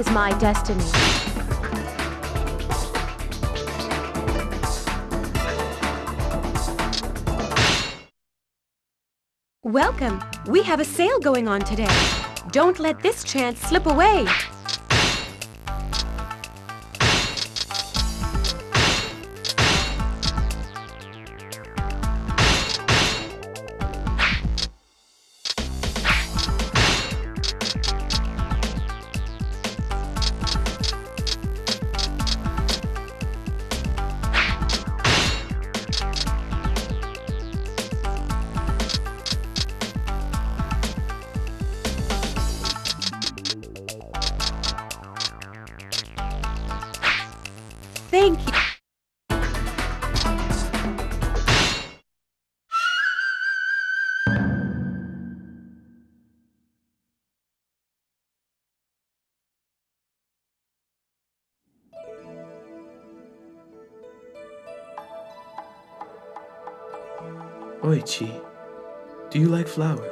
Is my destiny. Welcome. We have a sale going on today. Don't let this chance slip away. Do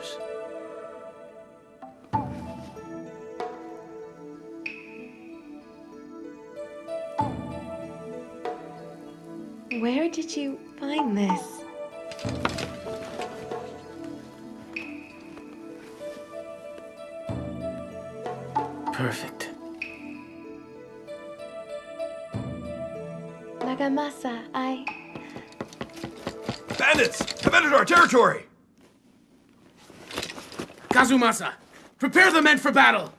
Kazumasa, prepare the men for battle!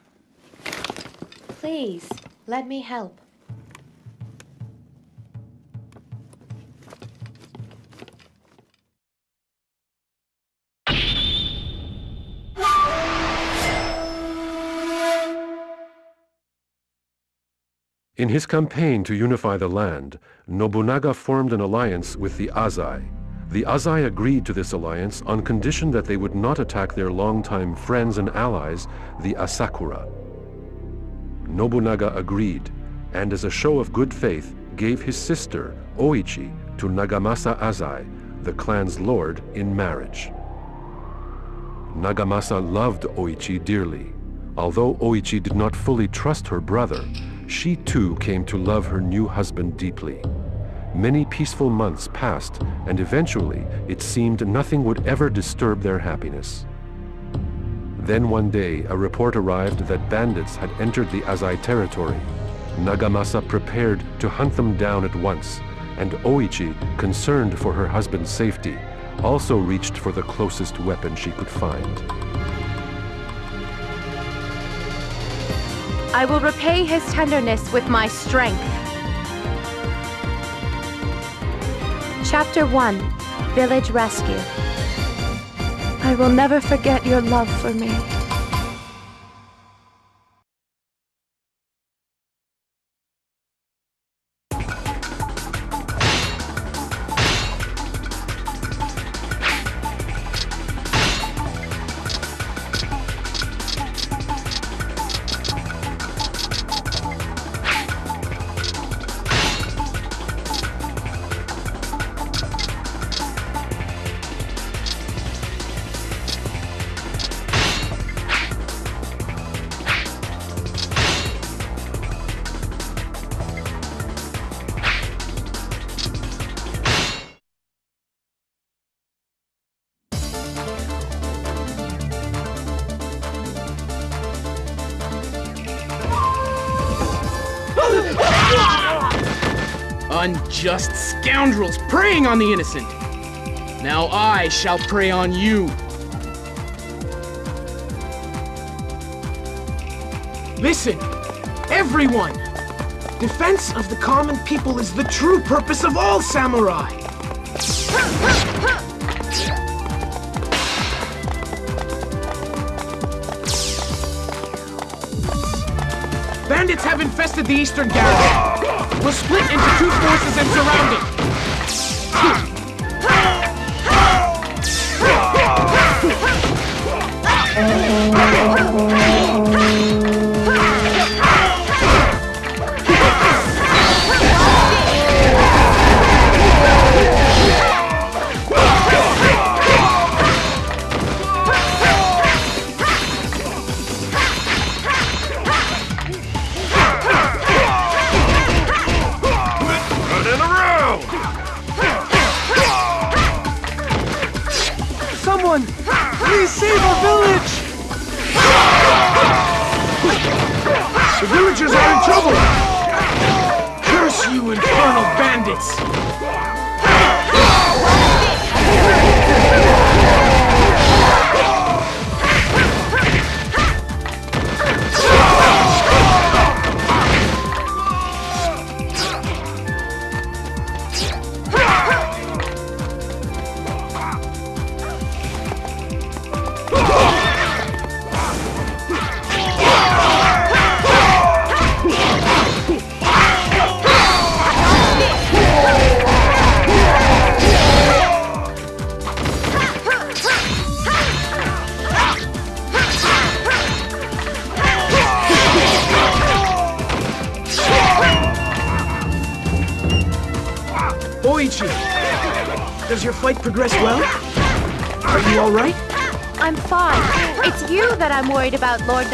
Please, let me help. In his campaign to unify the land, Nobunaga formed an alliance with the Azai. The Azai agreed to this alliance on condition that they would not attack their longtime friends and allies, the Asakura. Nobunaga agreed, and as a show of good faith, gave his sister, Oichi, to Nagamasa Azai, the clan's lord, in marriage. Nagamasa loved Oichi dearly. Although Oichi did not fully trust her brother, she too came to love her new husband deeply. Many peaceful months passed, and eventually it seemed nothing would ever disturb their happiness. Then one day, a report arrived that bandits had entered the Azai territory. Nagamasa prepared to hunt them down at once, and Oichi, concerned for her husband's safety, also reached for the closest weapon she could find. I will repay his tenderness with my strength. Chapter 1 Village Rescue. I will never forget your love for me. Unjust scoundrels preying on the innocent! Now I shall prey on you! Listen, everyone! Defense of the common people is the true purpose of all samurai! Bandits have infested the eastern garrison. We'll split into two forces and surround it. Oh. about Lord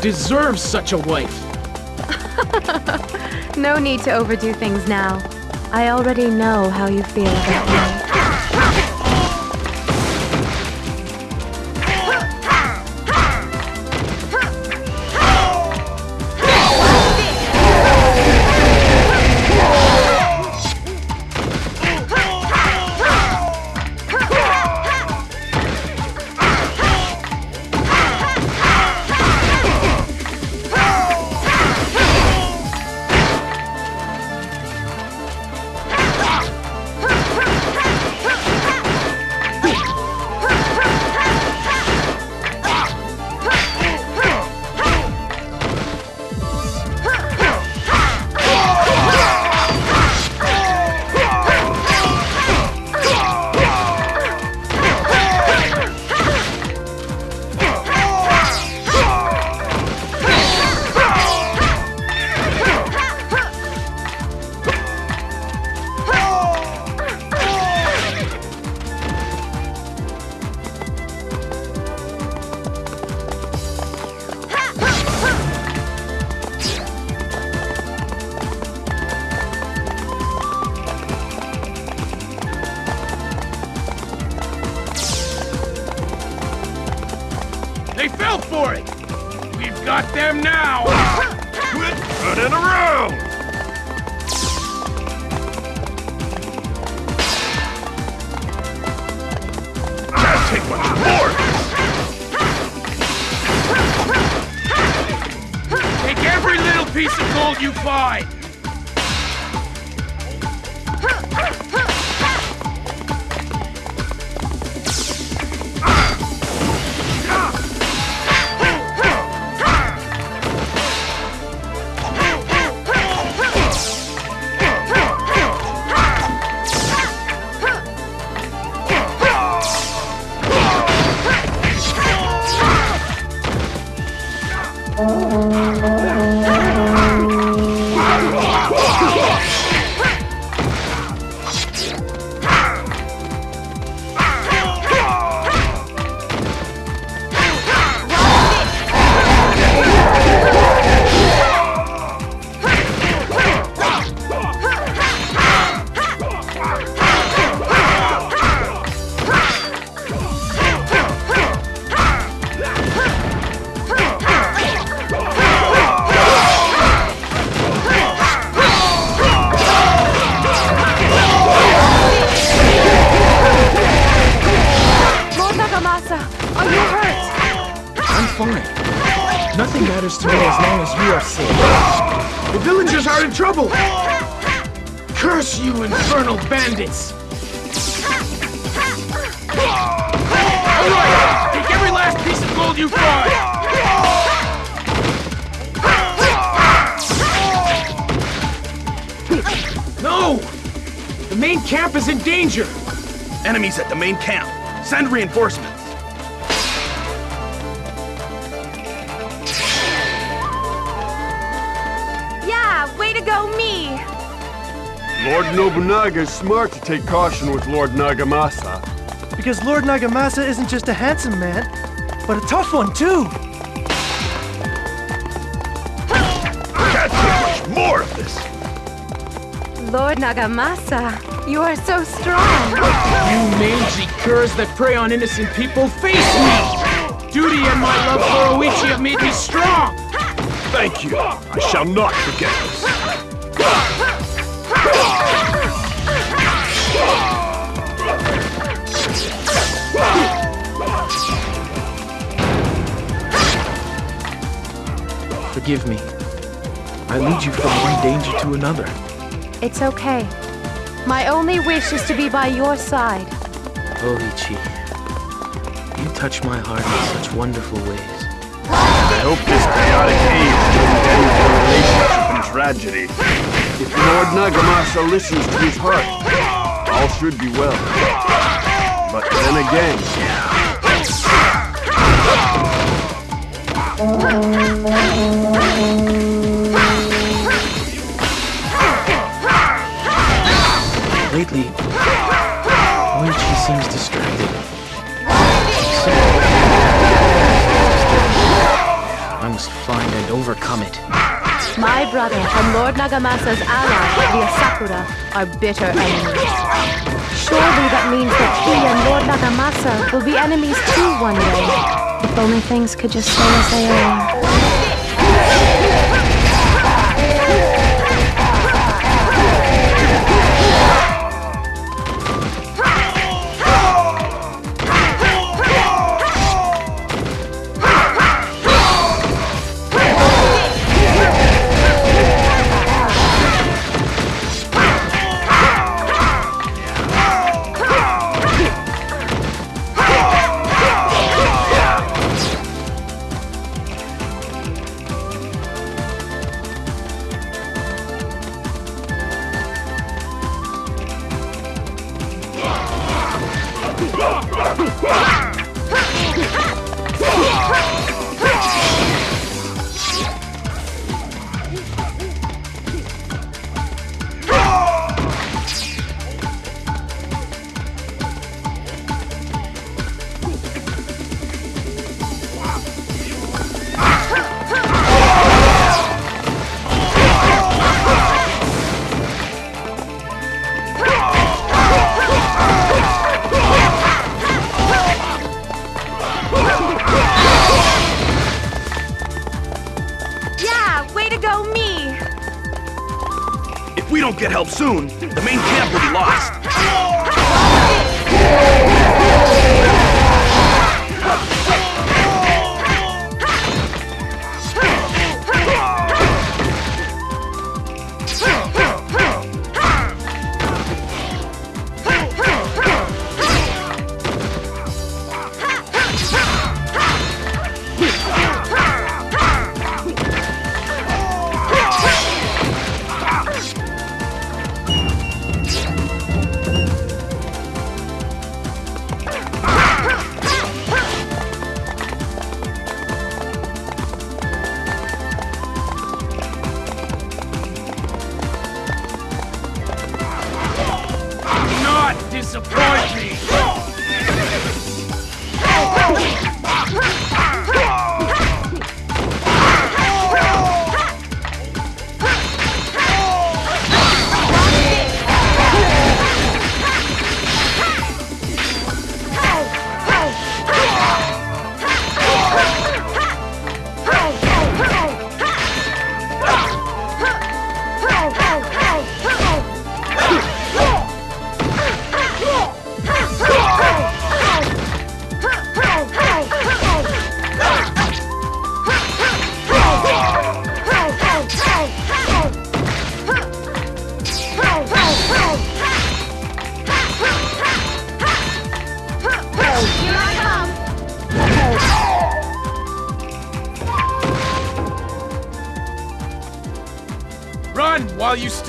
deserves such a wife. no need to overdo things now. I already know how you feel about me. Main camp. Send reinforcements. Yeah, way to go, me! Lord Nobunaga is smart to take caution with Lord Nagamasa. Because Lord Nagamasa isn't just a handsome man, but a tough one too. Can't take much more of this. Lord Nagamasa, you are so strong. You mangy curs that prey on innocent people, face me! Duty and my love for Oichi have made me strong! Thank you. I shall not forget this. Forgive me. I lead you from one danger to another. It's okay. My only wish is to be by your side. Oichi, you touch my heart in such wonderful ways. I hope this chaotic age doesn't end your relationship in tragedy. If Lord Nagamasa listens to his heart, all should be well. But then again, Lately, Oichi seems distracted. I must find and overcome it. My brother and Lord Nagamasa's ally, the Asakura, are bitter enemies. Surely that means that he and Lord Nagamasa will be enemies too one day. If only things could just stay as they are.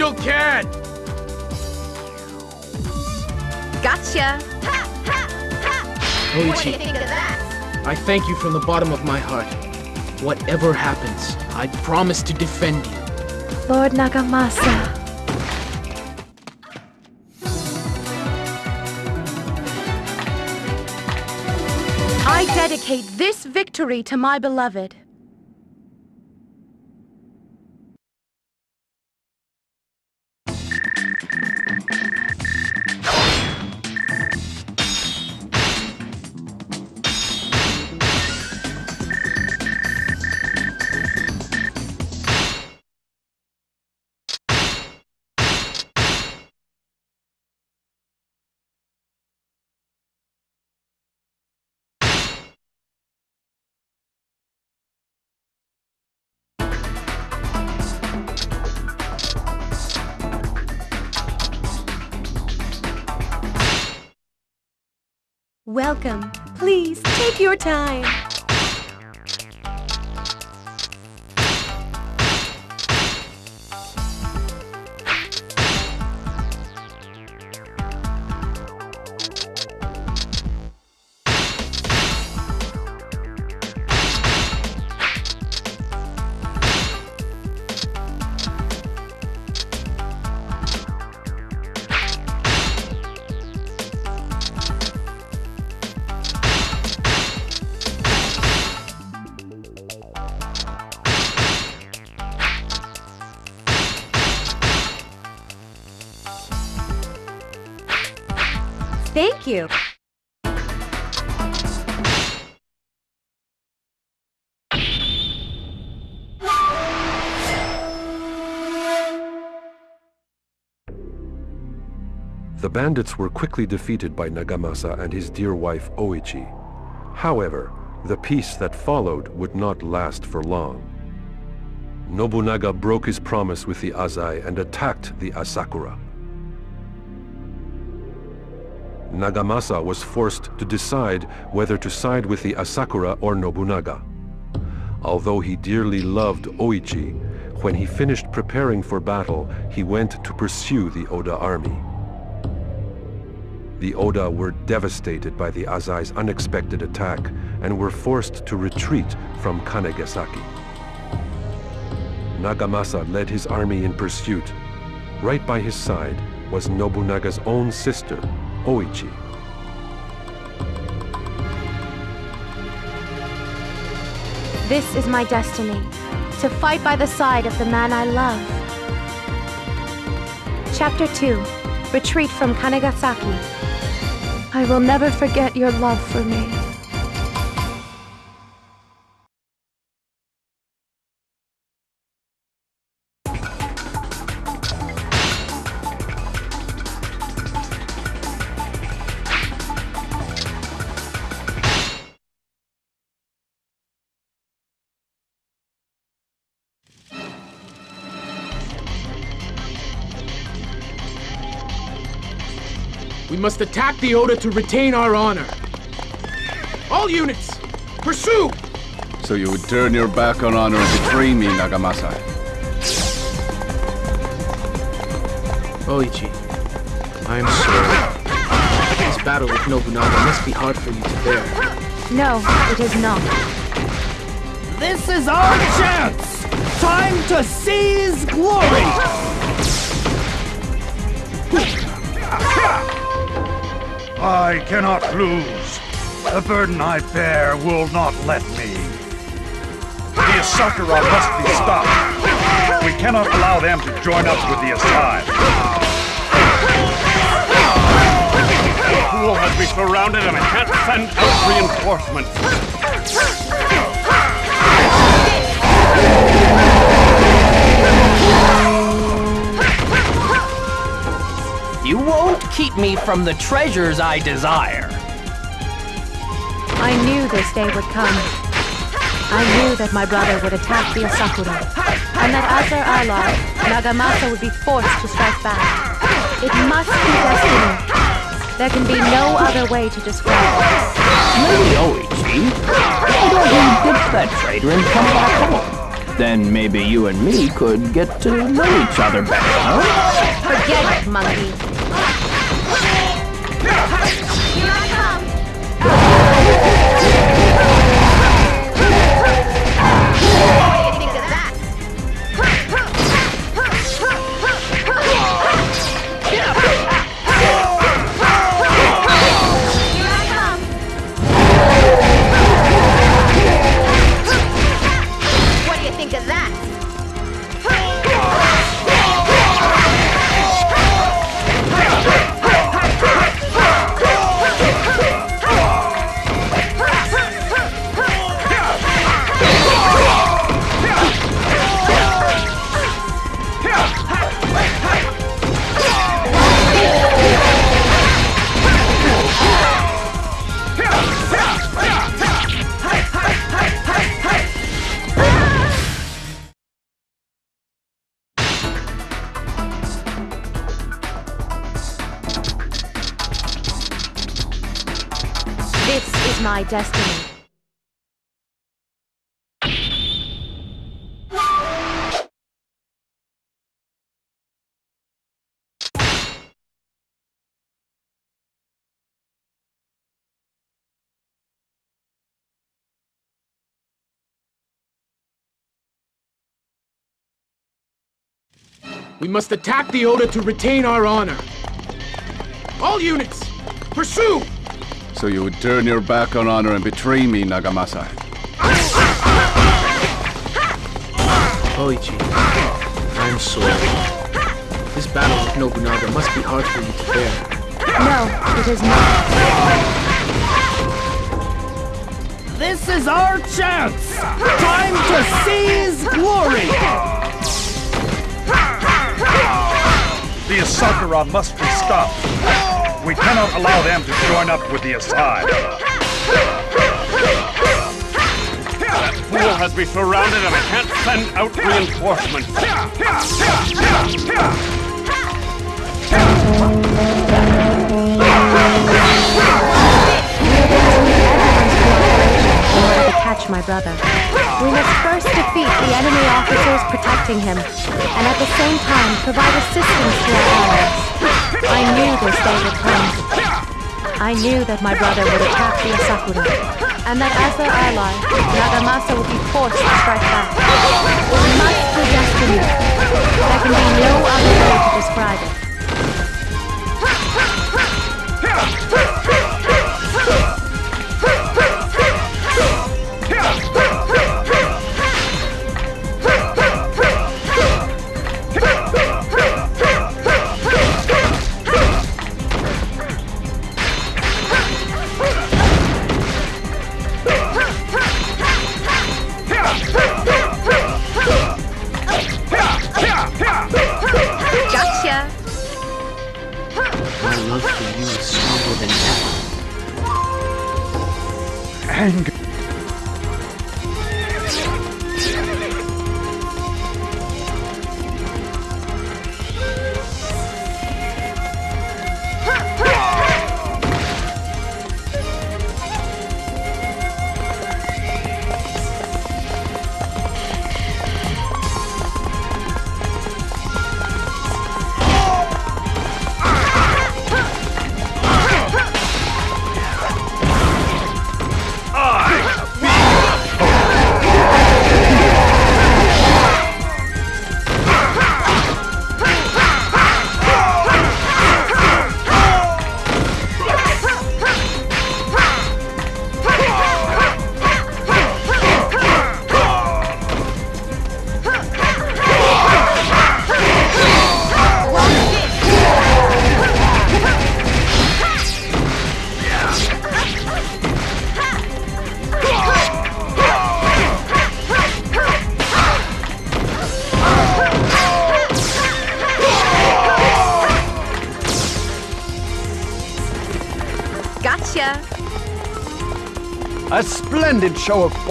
Still can! Gotcha! Oichi, I thank you from the bottom of my heart. Whatever happens, I promise to defend you. Lord Nagamasa. I dedicate this victory to my beloved. Bandits were quickly defeated by Nagamasa and his dear wife Oichi. However, the peace that followed would not last for long. Nobunaga broke his promise with the Azai and attacked the Asakura. Nagamasa was forced to decide whether to side with the Asakura or Nobunaga. Although he dearly loved Oichi, when he finished preparing for battle, he went to pursue the Oda army. The Oda were devastated by the Azai's unexpected attack and were forced to retreat from Kanegasaki. Nagamasa led his army in pursuit. Right by his side was Nobunaga's own sister, Oichi. This is my destiny, to fight by the side of the man I love. Chapter 2 Retreat from Kanegasaki. I will never forget your love for me. Must attack the Oda to retain our honor. All units, pursue! So you would turn your back on honor and betray me, Nagamasa. Oichi, I am sorry. This battle with Nobunaga must be hard for you to bear. No, it is not. This is our chance! Time to seize glory! I cannot lose. The burden I bear will not let me. The Asakura must be stopped. We cannot allow them to join up with the Azai. The pool has me surrounded and I can't send out reinforcements. You won't keep me from the treasures I desire. I knew this day would come. I knew that my brother would attack the Asakura, and that as their ally, Nagamasa would be forced to strike back. It must be destiny. There can be no other way to describe it. Lady Oichi, why don't we ditch that traitor and come back home? Then maybe you and me could get to know each other better, huh? Forget it, monkey. We must attack the Oda to retain our honor. All units, pursue! So you would turn your back on honor and betray me, Nagamasa. Oichi, I'm sorry. This battle with Nobunaga must be hard for you to bear. No, it is not. This is our chance! Time to seize glory! The Asakura must be stopped. We cannot allow them to join up with the Azai. That pool has me surrounded and I can't send out reinforcements. to catch my brother. We must first defeat the enemy officers protecting him, and at the same time provide assistance to our allies. I knew this day would come. I knew that my brother would attack the Asakura, and that as their ally, Nagamasa would be forced to strike back. It must be destiny. There can be no other way to describe it. Ever.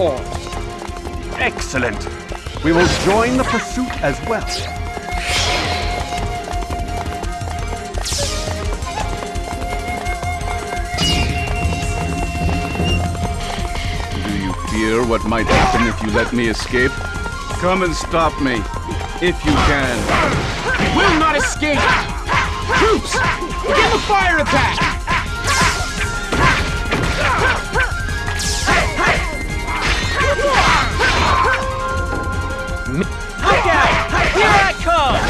Show. Excellent. We will join the pursuit as well. Do you fear what might happen if you let me escape? Come and stop me, if you can. Will not escape! Troops, begin the fire attack! Look out! Here I come!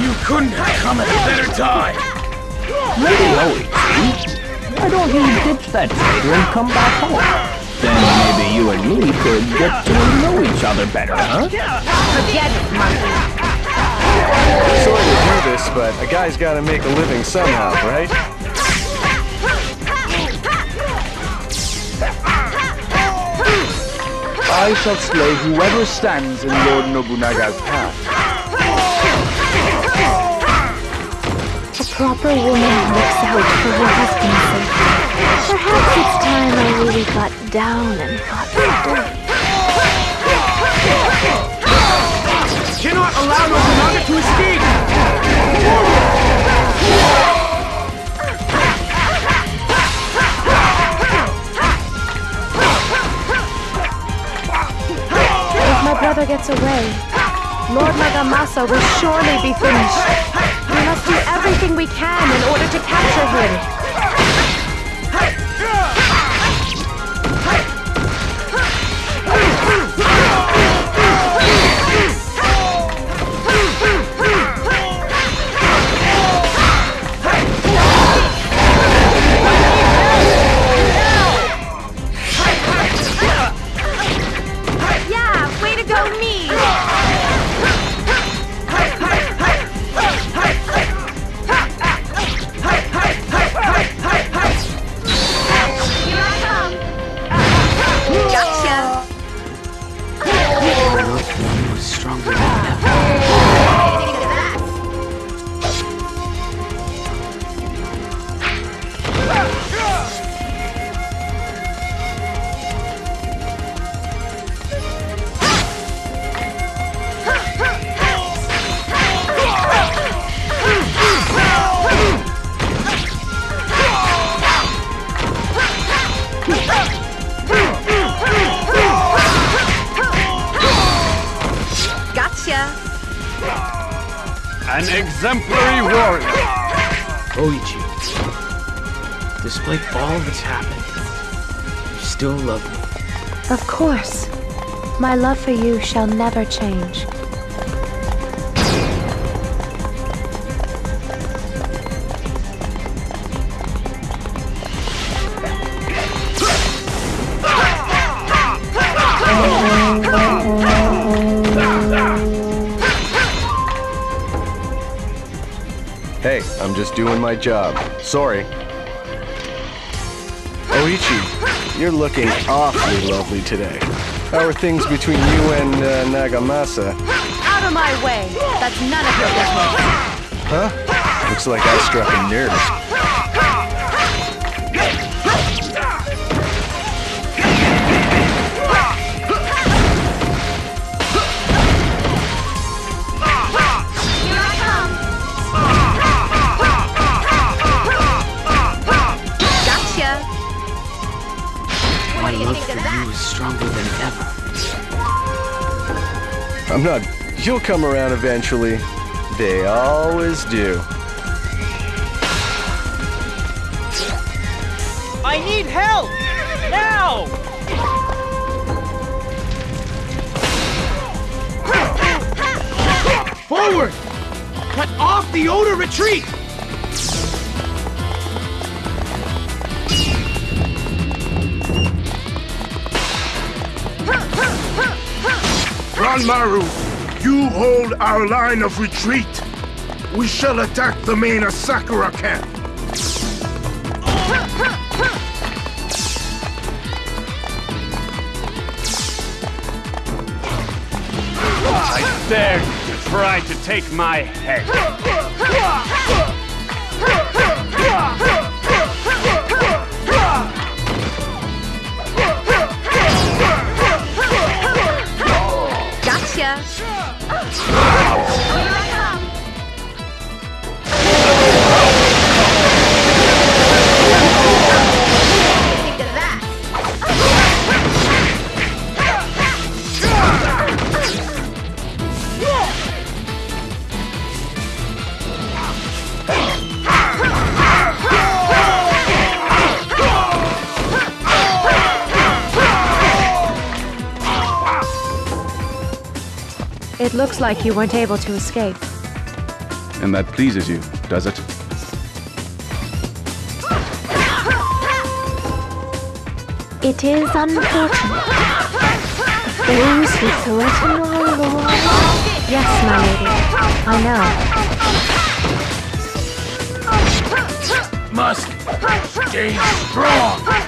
You couldn't have come at a better time! Lady Oichi, why don't you ditch that traitor and come back home? Then maybe you and me could get to know each other better, huh? Forget it, monkey! Sorry to do this, but a guy's gotta make a living somehow, right? I shall slay whoever stands in Lord Nobunaga's path. A proper woman looks out for her husband's sake. Perhaps it's time I really got down and got dirty. Gets away, Lord Nagamasa will surely be finished. We must do everything we can in order to capture him. My love for you shall never change. Hey, I'm just doing my job. Sorry. Oichi, you're looking awfully lovely today. How are things between you and uh, Nagamasa? Out of my way! That's none of your business. Huh? Looks like I struck a nerve. I'm not. You'll come around eventually. They always do. I need help! Now! Forward! Cut off the Oda retreat! Ranmaru, you hold our line of retreat. We shall attack the main Asakura camp. I dare you to try to take my head. ya. Looks like you weren't able to escape. And that pleases you, does it? It is unfortunate. Those who threaten our lord. Yes, my lady. I know. Must stay strong.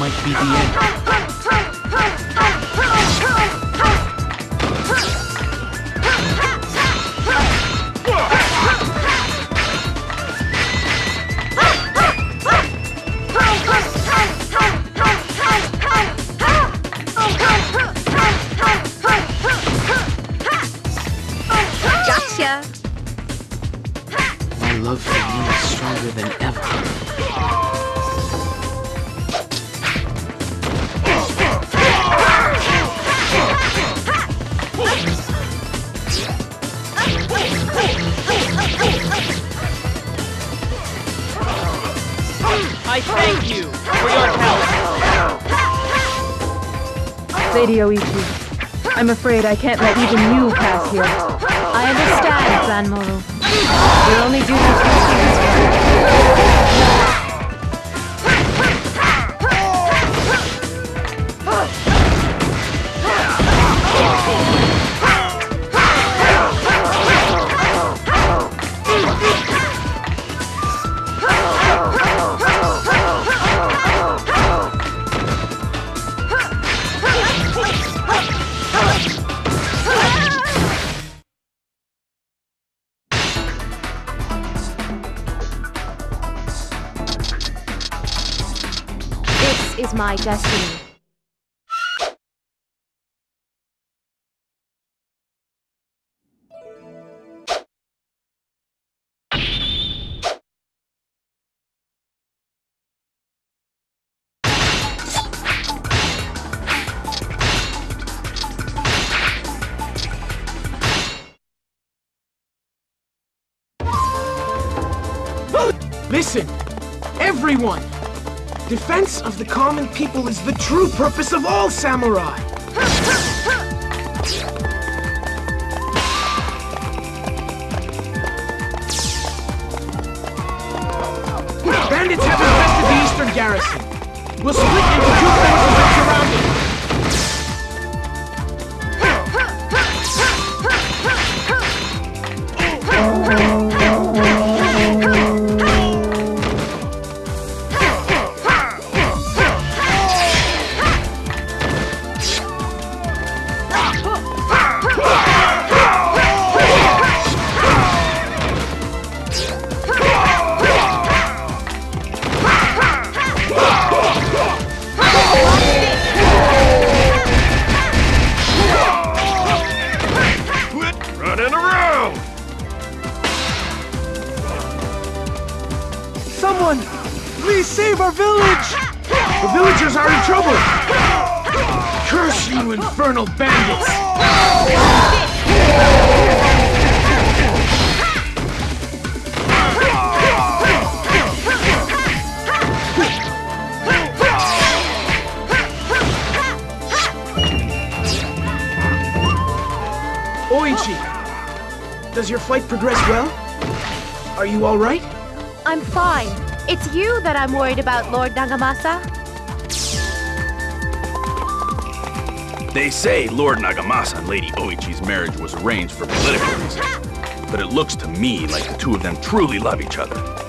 Might be the end. Afraid I can't let even you pass here. I understand, Ranmaru. We'll only do this Listen, everyone! Defense of the common people is the true purpose of all samurai! Bandits have infested the eastern garrison. We'll split into two forces and surround it. About, Lord Nagamasa. They say Lord Nagamasa and Lady Oichi's marriage was arranged for political reasons. But it looks to me like the two of them truly love each other.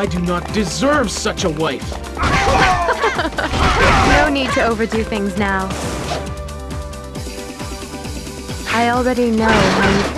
I do not deserve such a wife. No need to overdo things now. I already know how you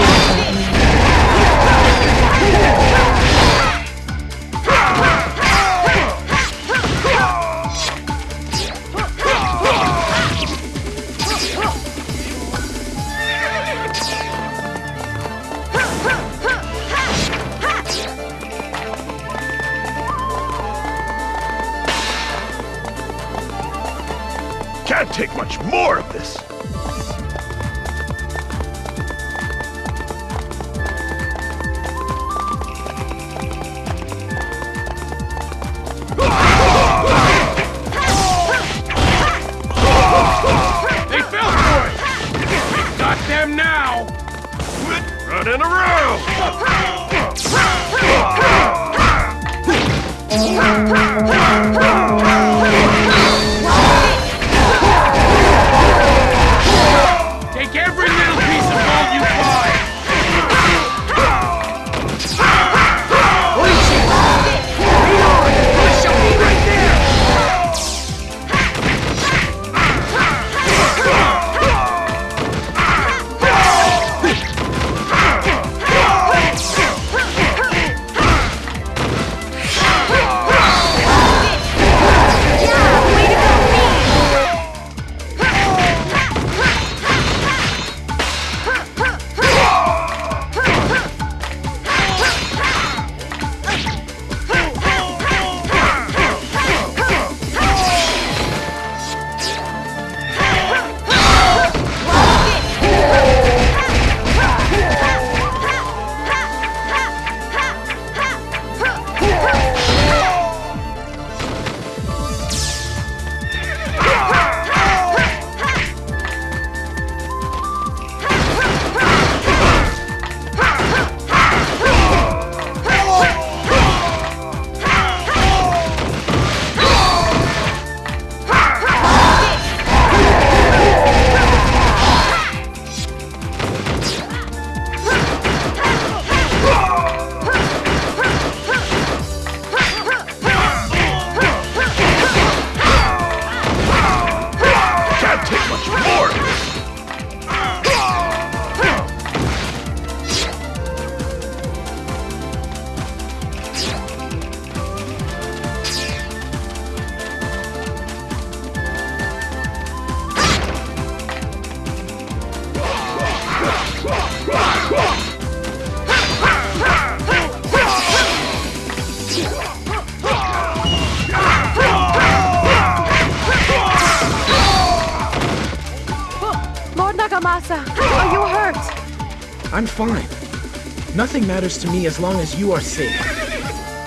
Nothing matters to me as long as you are safe.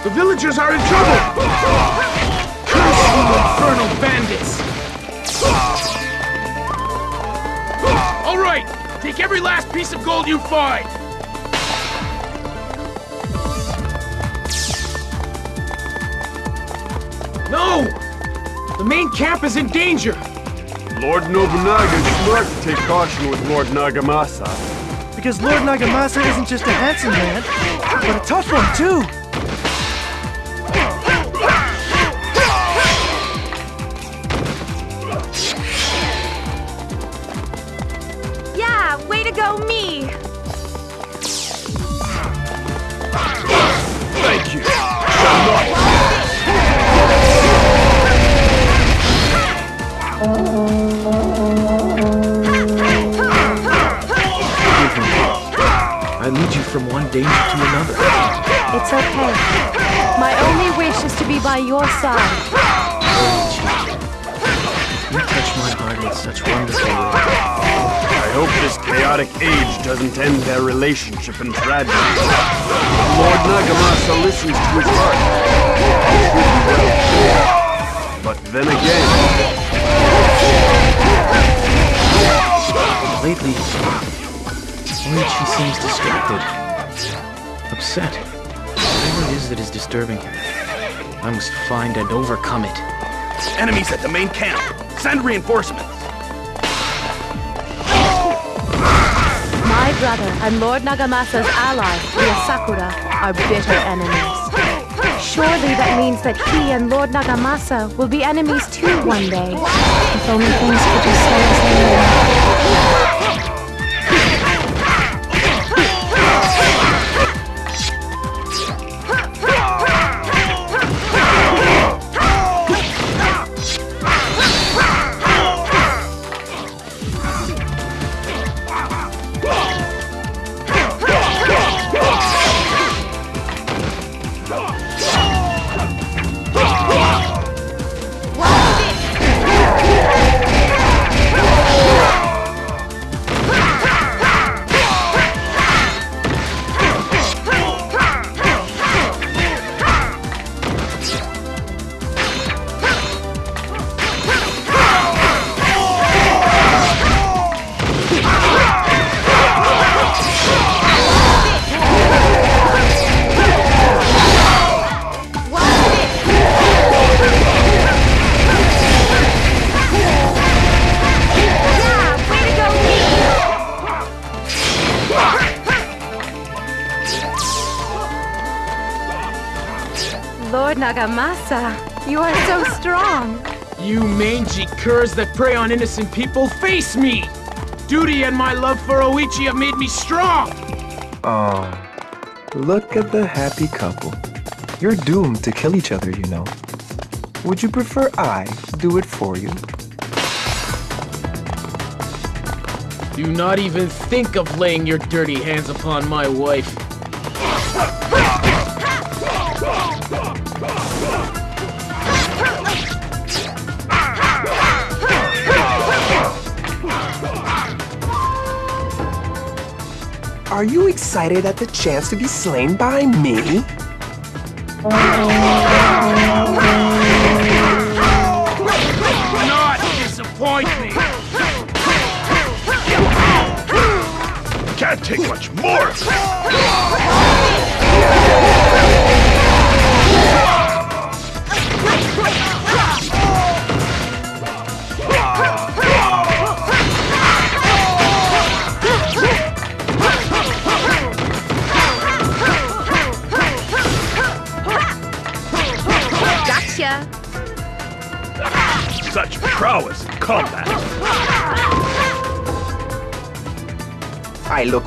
The villagers are in trouble! Curse you infernal bandits! All right, take every last piece of gold you find! No! The main camp is in danger! Lord Nobunaga is smart to take caution with Lord Nagamasa. Because Lord Nagamasa isn't just a handsome man, but a tough one too. Your side. You touch my heart in such wonderful ways. I hope this chaotic age doesn't end their relationship in tragedy. Lord Nagamasa listens to his heart. But then again, Lately, Oichi seems distracted. Upset. Whatever it is that is disturbing him, I must find and overcome it. Enemies at the main camp. Send reinforcements. My brother and Lord Nagamasa's ally, the Asakura, are bitter enemies. Surely that means that he and Lord Nagamasa will be enemies too one day. If only things could just stay as they were. That prey on innocent people, face me! Duty and my love for Oichi have made me strong! Oh, look at the happy couple. You're doomed to kill each other, you know. Would you prefer I do it for you? Do not even think of laying your dirty hands upon my wife. Are you excited at the chance to be slain by me? Not disappoint me! Can't take much more!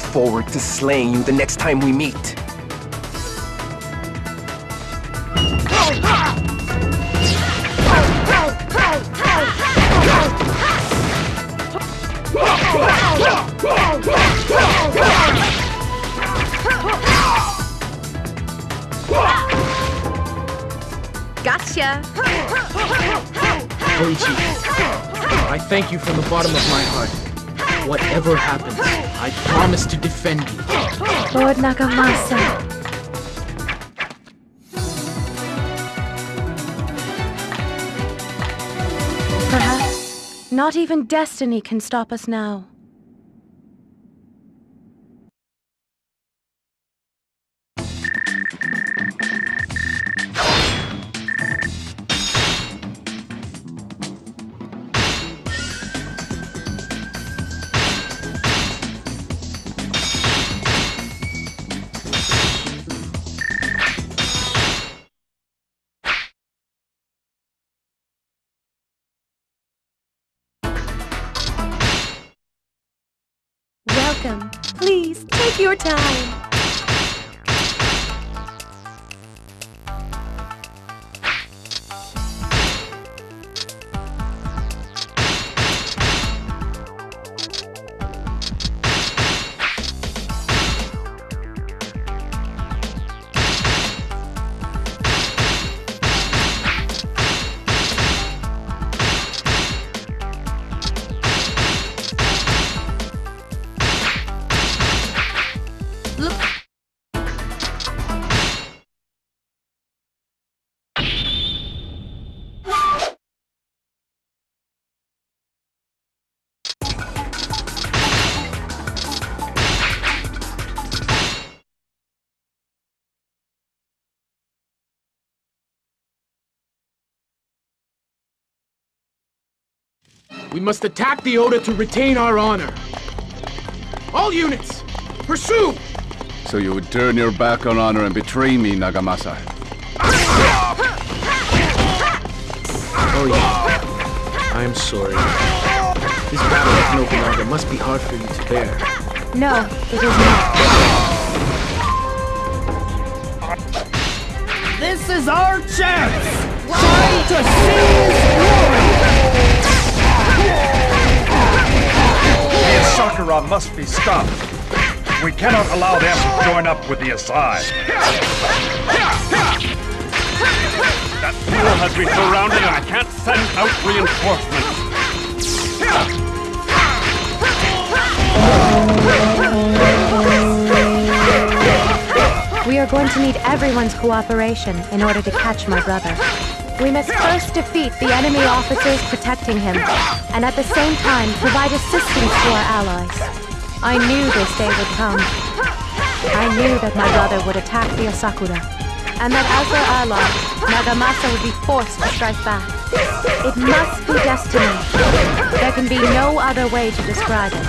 Forward to slaying you the next time we meet. Gotcha! Oichi, I thank you from the bottom of my heart. Whatever happens, I promise to defend you. Lord Nagamasa. Perhaps not even destiny can stop us now. Your time. We must attack the Oda to retain our honor. All units, pursue! So you would turn your back on honor and betray me, Nagamasa. Oh yeah. I am sorry. This battle with Nobunaga must be hard for you to bear. No, it is not. This is our chance! Time to seize glory! The Asakura must be stopped. We cannot allow them to join up with the Azai. That pool has been surrounded and I can't send out reinforcements. We are going to need everyone's cooperation in order to catch my brother. We must first defeat the enemy officers protecting him, and at the same time provide assistance to our allies. I knew this day would come. I knew that my brother would attack the Asakura, and that as their ally, Nagamasa would be forced to strike back. It must be destiny. There can be no other way to describe it.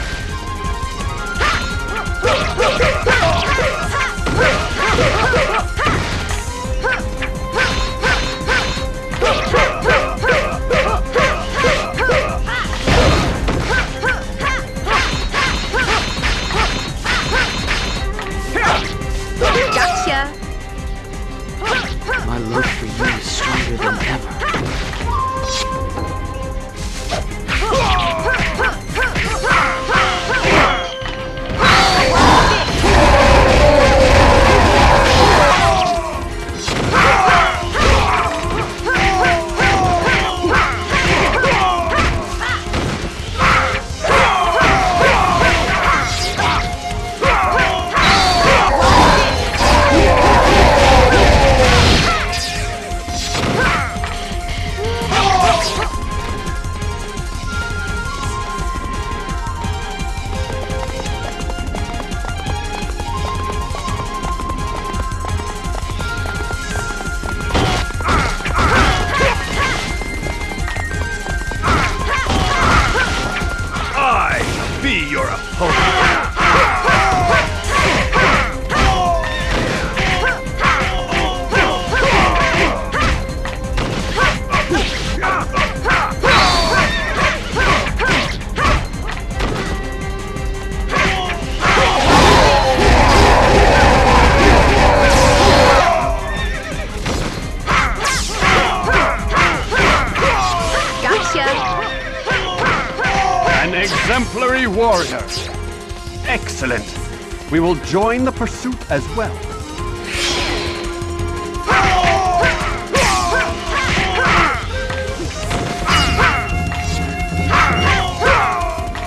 As well.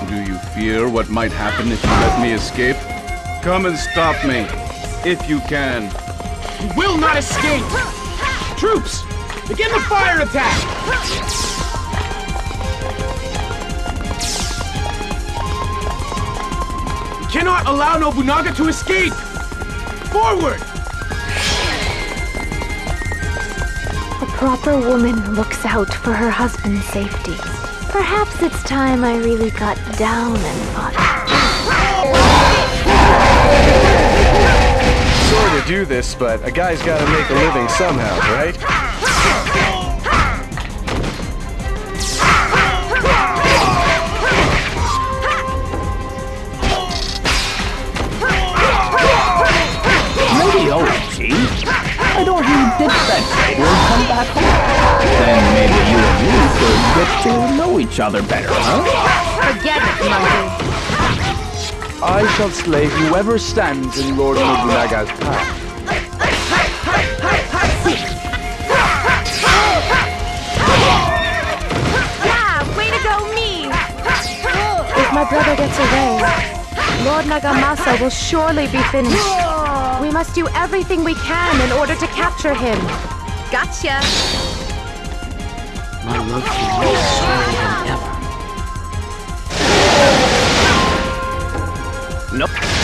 Do you fear what might happen if you let me escape? Come and stop me, if you can. You will not escape! Troops, begin the fire attack! We cannot allow Nobunaga to escape! Forward! A proper woman looks out for her husband's safety. Perhaps it's time I really got down and fought. Sorry to do this, but a guy's gotta make a living somehow, right? Each other better, huh? Forget it, monkey. I shall slay whoever stands in Lord Nobunaga's path. Yeah, way to go, me! If my brother gets away, Lord Nagamasa will surely be finished. We must do everything we can in order to capture him. Gotcha! My love for you is stronger than ever. Nope.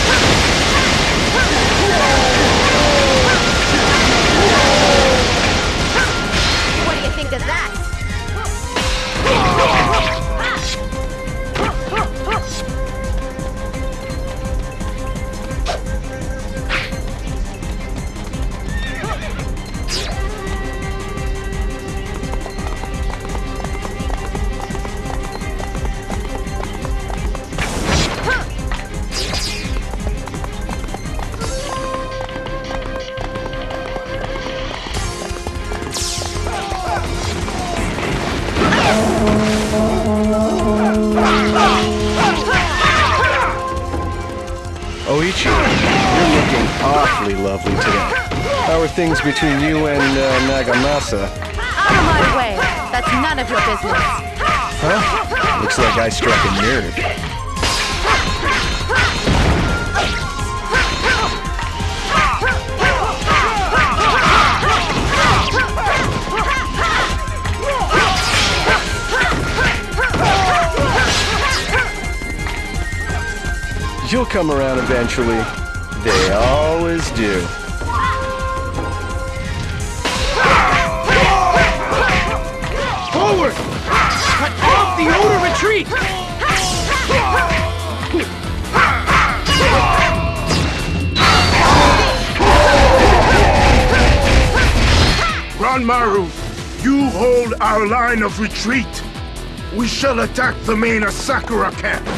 Between you and uh, Nagamasa? Out of my way. That's none of your business. Huh? Looks like I struck a nerve. You'll come around eventually. They always do. The Oda retreat! Ranmaru, you hold our line of retreat. We shall attack the main Asakura camp.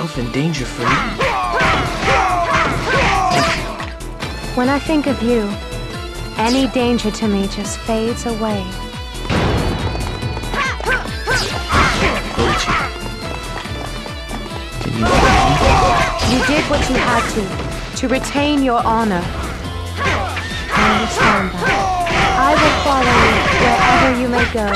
Yourself in danger me. When I think of you, any danger to me just fades away. You did what you had to, to retain your honor. I understand that. I will follow you wherever you may go.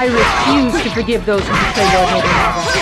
I refuse to forgive those who betray Nobunaga.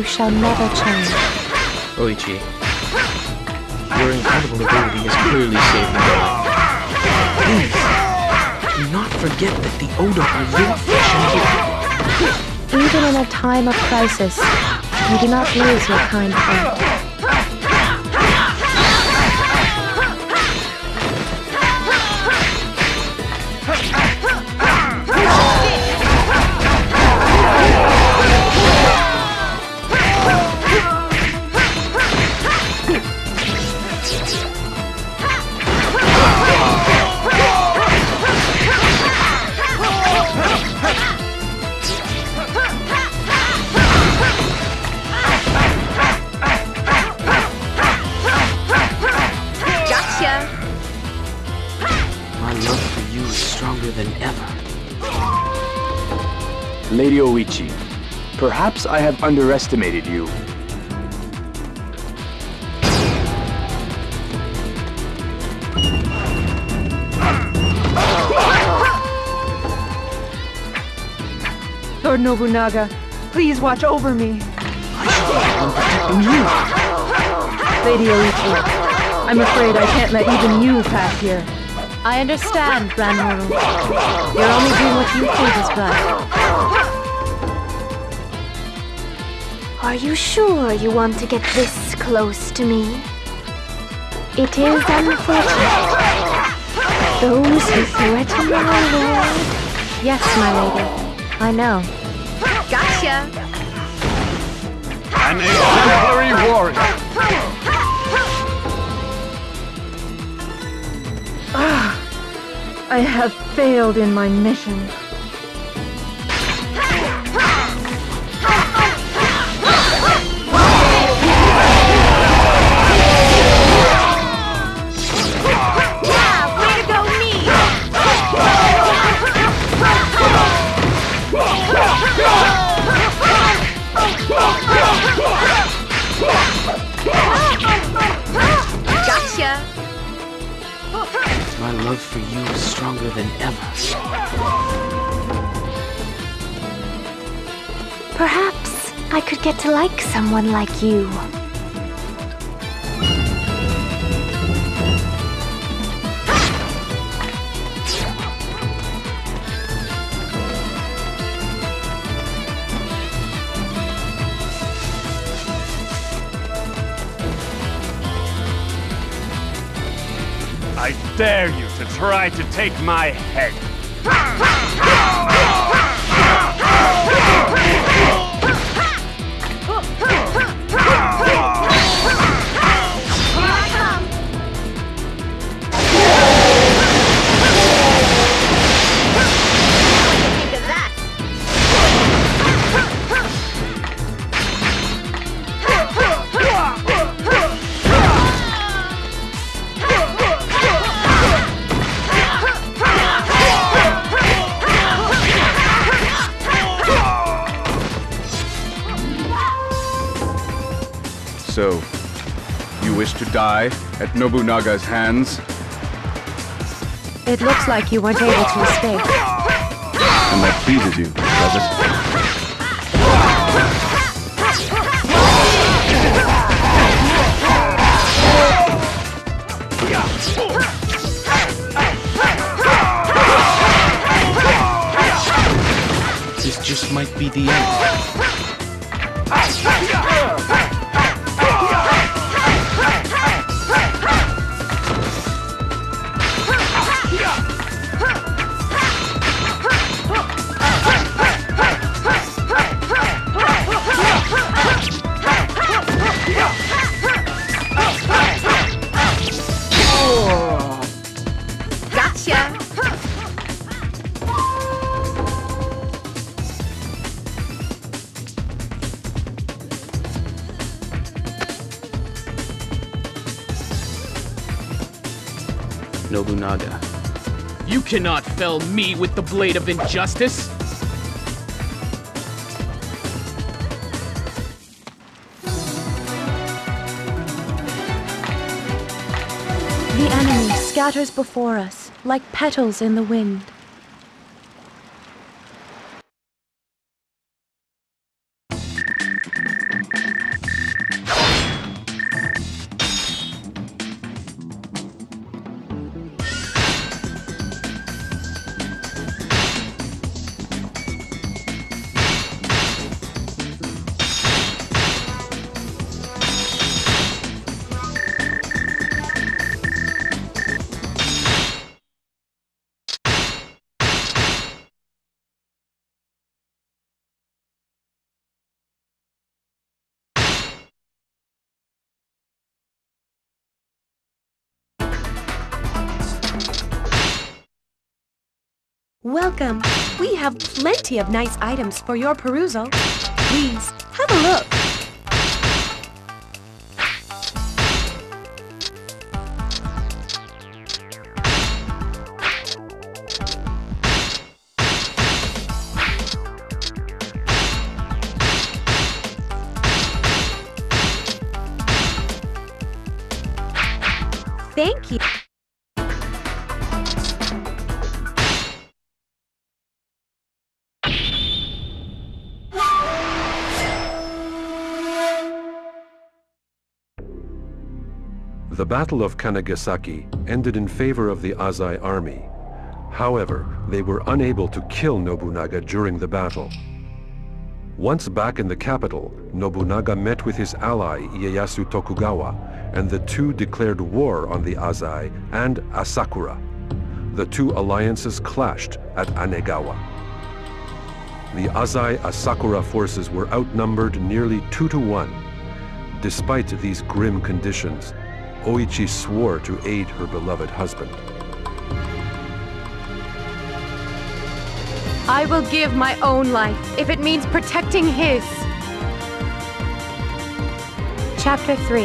You shall never change. Oichi, your incredible ability has clearly saved me going. Please, do not forget that the Oda are your flesh. Even in a time of crisis, you do not lose your kind heart. Perhaps I have underestimated you. Lord Nobunaga, please watch over me. I'm protecting you. Lady Oichi, I'm afraid I can't let even you pass here. I understand, Ranmaru. You're only doing what you think is right. Are you sure you want to get this close to me? It is unfortunate. Those who threaten my lord. Yes, my lady. I know. Gotcha! An exemplary warrior. Ah, I have failed in my mission. Like someone like you. I dare you to try to take my head. Die at Nobunaga's hands? It looks like you weren't able to escape. And that pleases you, does it? This just might be the end. Cannot fell me with the blade of injustice! The enemy scatters before us like petals in the wind. Welcome. We have plenty of nice items for your perusal. Please, Battle of Kanagasaki ended in favor of the Azai army. However, they were unable to kill Nobunaga during the battle. Once back in the capital, Nobunaga met with his ally Ieyasu Tokugawa, and the two declared war on the Azai and Asakura. The two alliances clashed at Anegawa. The Azai-Asakura forces were outnumbered nearly two to one. Despite these grim conditions, Oichi swore to aid her beloved husband. I will give my own life if it means protecting his. Chapter 3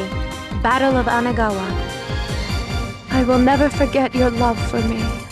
Battle of Anegawa. I will never forget your love for me.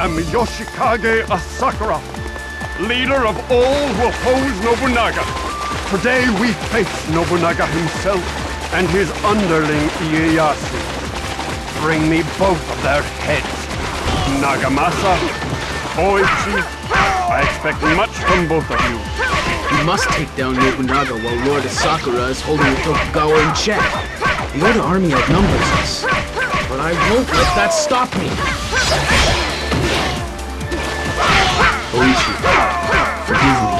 Am Yoshikage Asakura, leader of all who oppose Nobunaga. Today we face Nobunaga himself and his underling Ieyasu. Bring me both of their heads. Nagamasa, Oichi, I expect much from both of you. We must take down Nobunaga while Lord Asakura is holding the Tokugawa in check. The Oda army outnumbers us. But I won't let that stop me. Oichi, forgive me.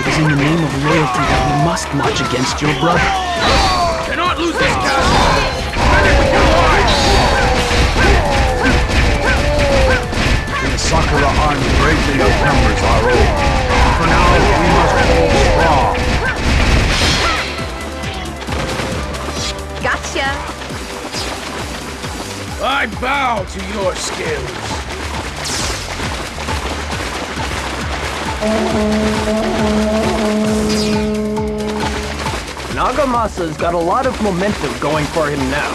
It is in the name of loyalty that we must march against your brother. Cannot lose this castle! The Asakura army greatly outnumbers our own. For now, we must hold strong. Gotcha. I bow to your skills. Nagamasa's got a lot of momentum going for him now.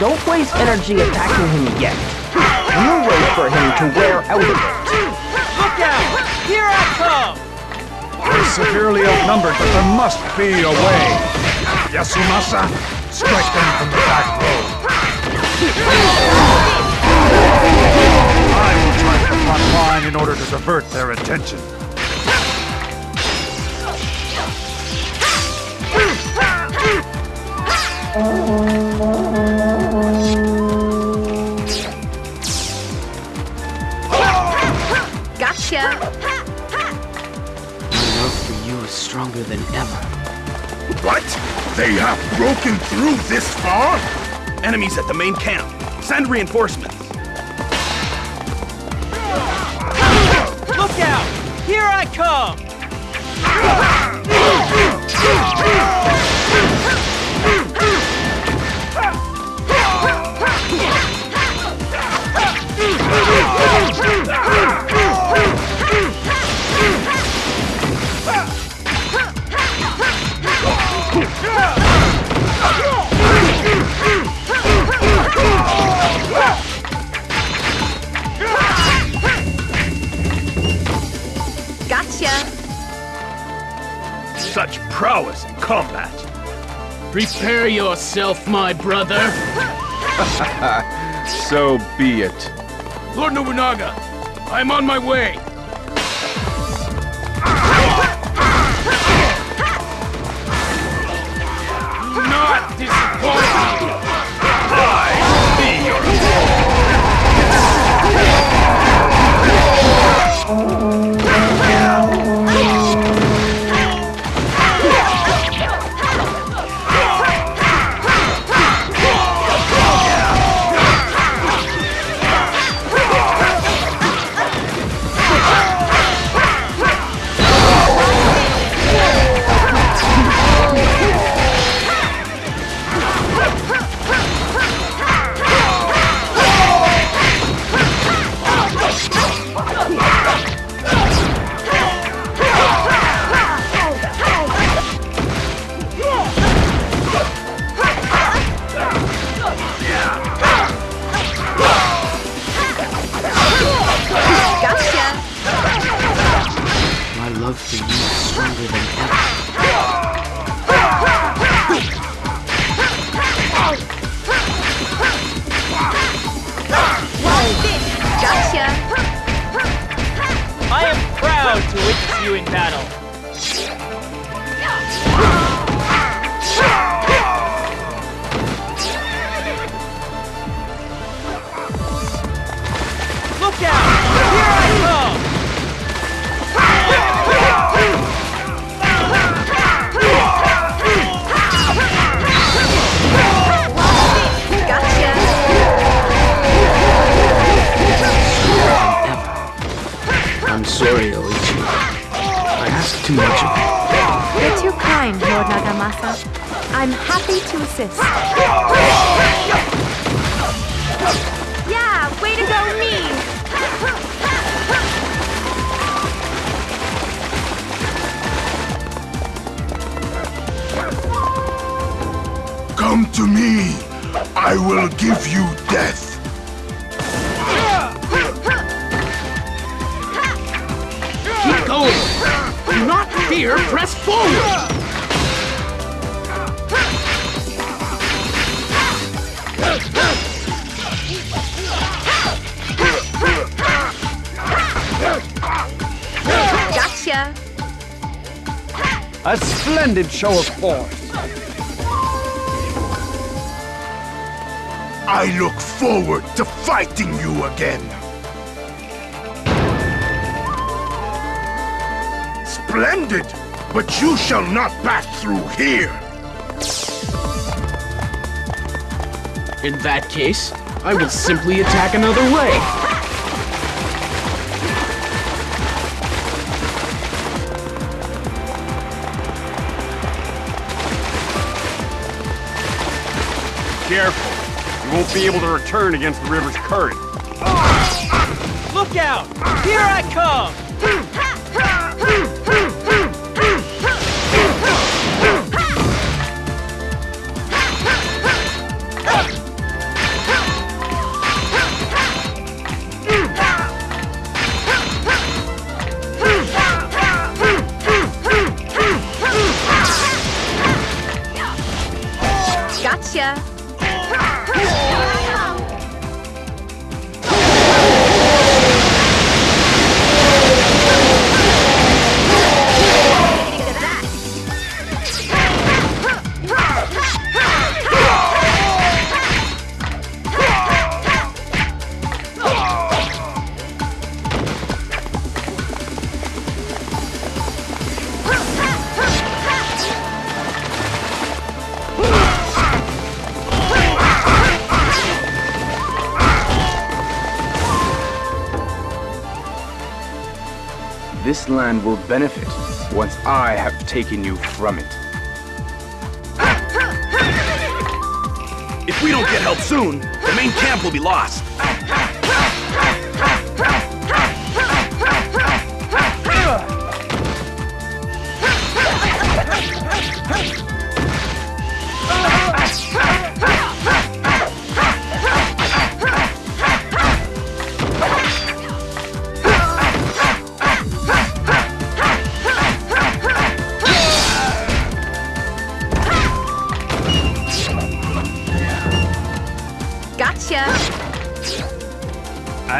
Don't waste energy attacking him yet. You wait for him to wear out a bit. Look out! Here I come! We're severely outnumbered, but there must be a way. Yasumasa, strike them from the back row. I will try the front line in order to divert their attention. Gotcha. My love for you is stronger than ever. What? They have broken through this far? Enemies at the main camp. Send reinforcements. Come! Prowess in combat. Prepare yourself, my brother. so be it. Lord Nobunaga, I'm on my way. My love for you is stronger than ever. Gotcha! I am proud to witness you in battle. I'm happy to assist. Yeah, way to go me! Come to me. I will give you death. Keep going. Do not fear, press forward. A splendid show of force. I look forward to fighting you again. Splendid! But you shall not pass through here. In that case, I will simply attack another way. Careful. You won't be able to return against the river's current. Look out! Here I come! Will benefit once I have taken you from it. If we don't get help soon, the main camp will be lost.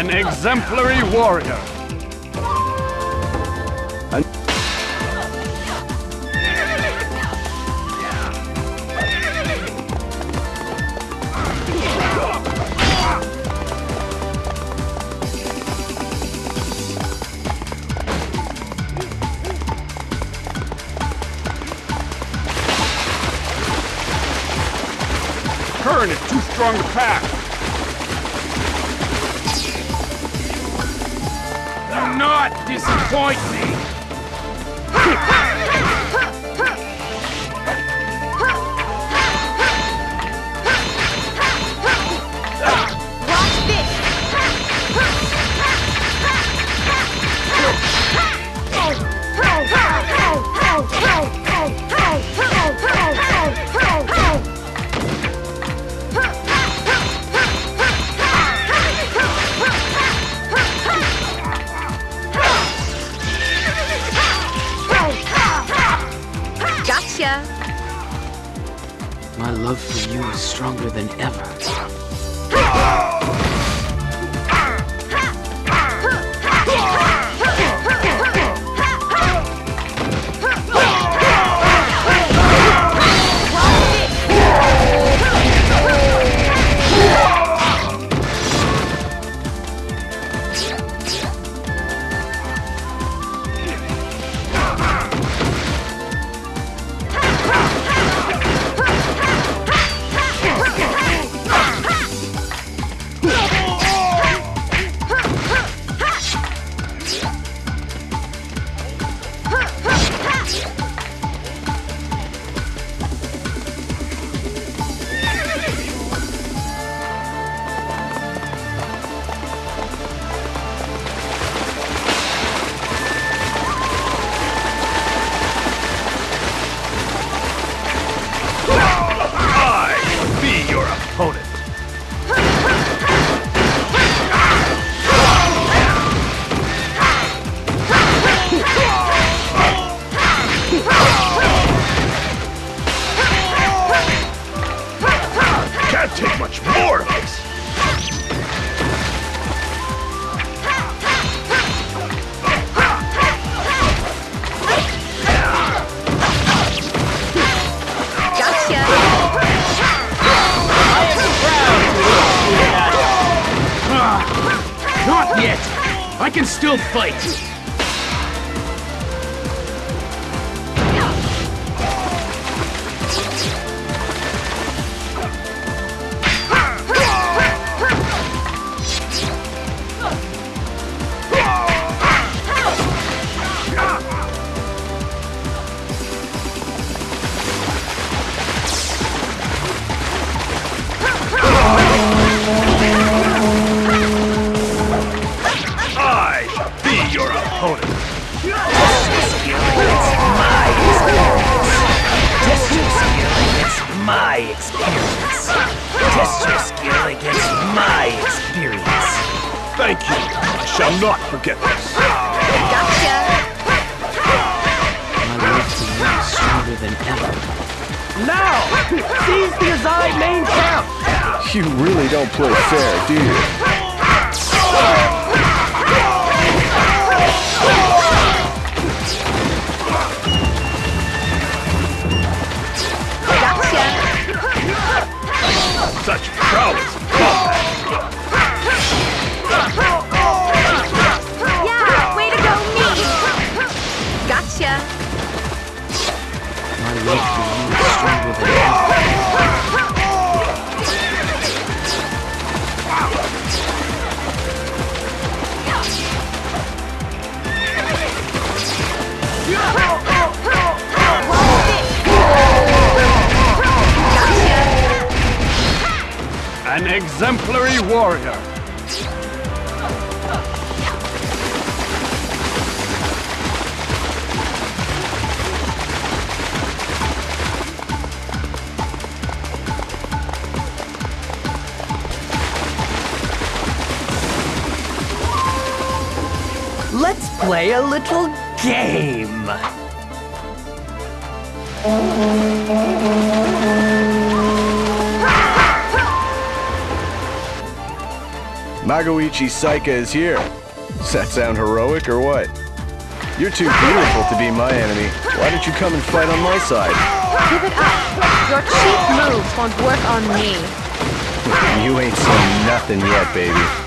An exemplary warrior. not disappoint me! love for you is stronger than ever. Magoichi Saika is here. Does that sound heroic or what? You're too beautiful to be my enemy. Why don't you come and fight on my side? Give it up. Your cheap moves won't work on me. You ain't seen nothing yet, baby.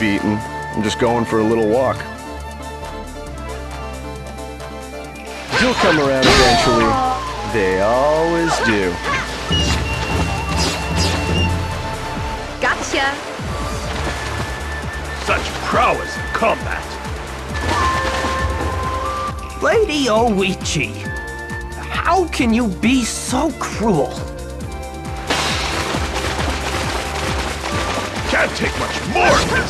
Beaten. I'm just going for a little walk. You'll come around eventually. They always do. Gotcha. Such prowess in combat. Lady Oichi, how can you be so cruel? Can't take much more of this. Just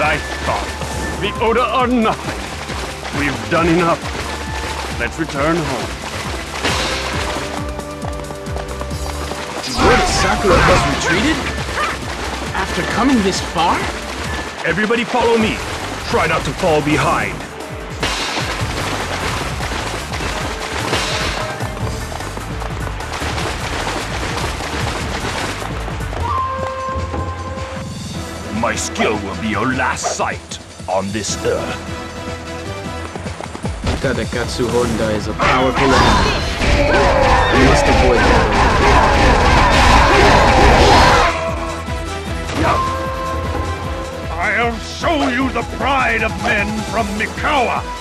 as I thought. The Oda are nothing. We've done enough. Let's return home. Lord Asakura has retreated? After coming this far? Everybody follow me. Try not to fall behind. My skill will be your last sight on this earth. Tadakatsu Honda is a powerful enemy. We must avoid that. I'll show you the pride of men from Mikawa!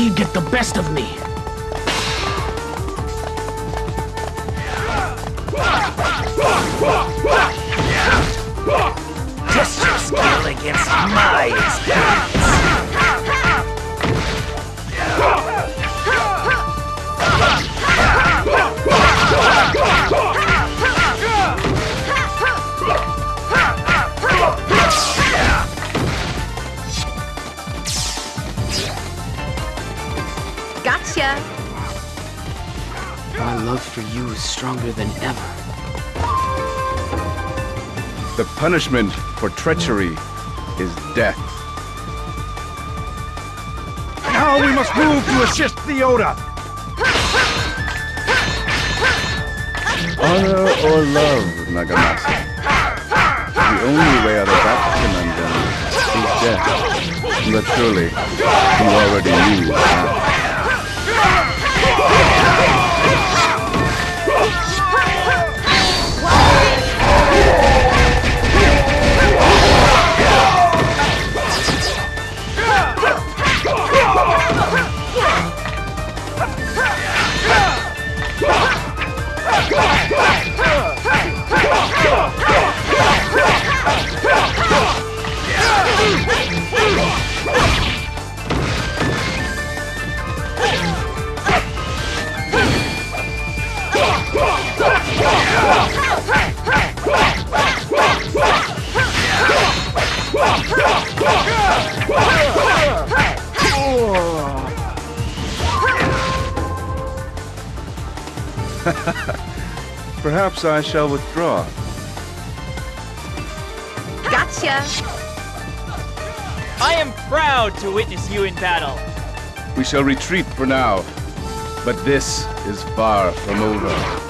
Fatigue get the best of me. Punishment for treachery is death. Now we must move to assist the Oda! Honor or love, Nagamasa? The only way out of that conundrum is death. But surely, you already knew that. Perhaps I shall withdraw. Gotcha! I am proud to witness you in battle. We shall retreat for now, but this is far from over.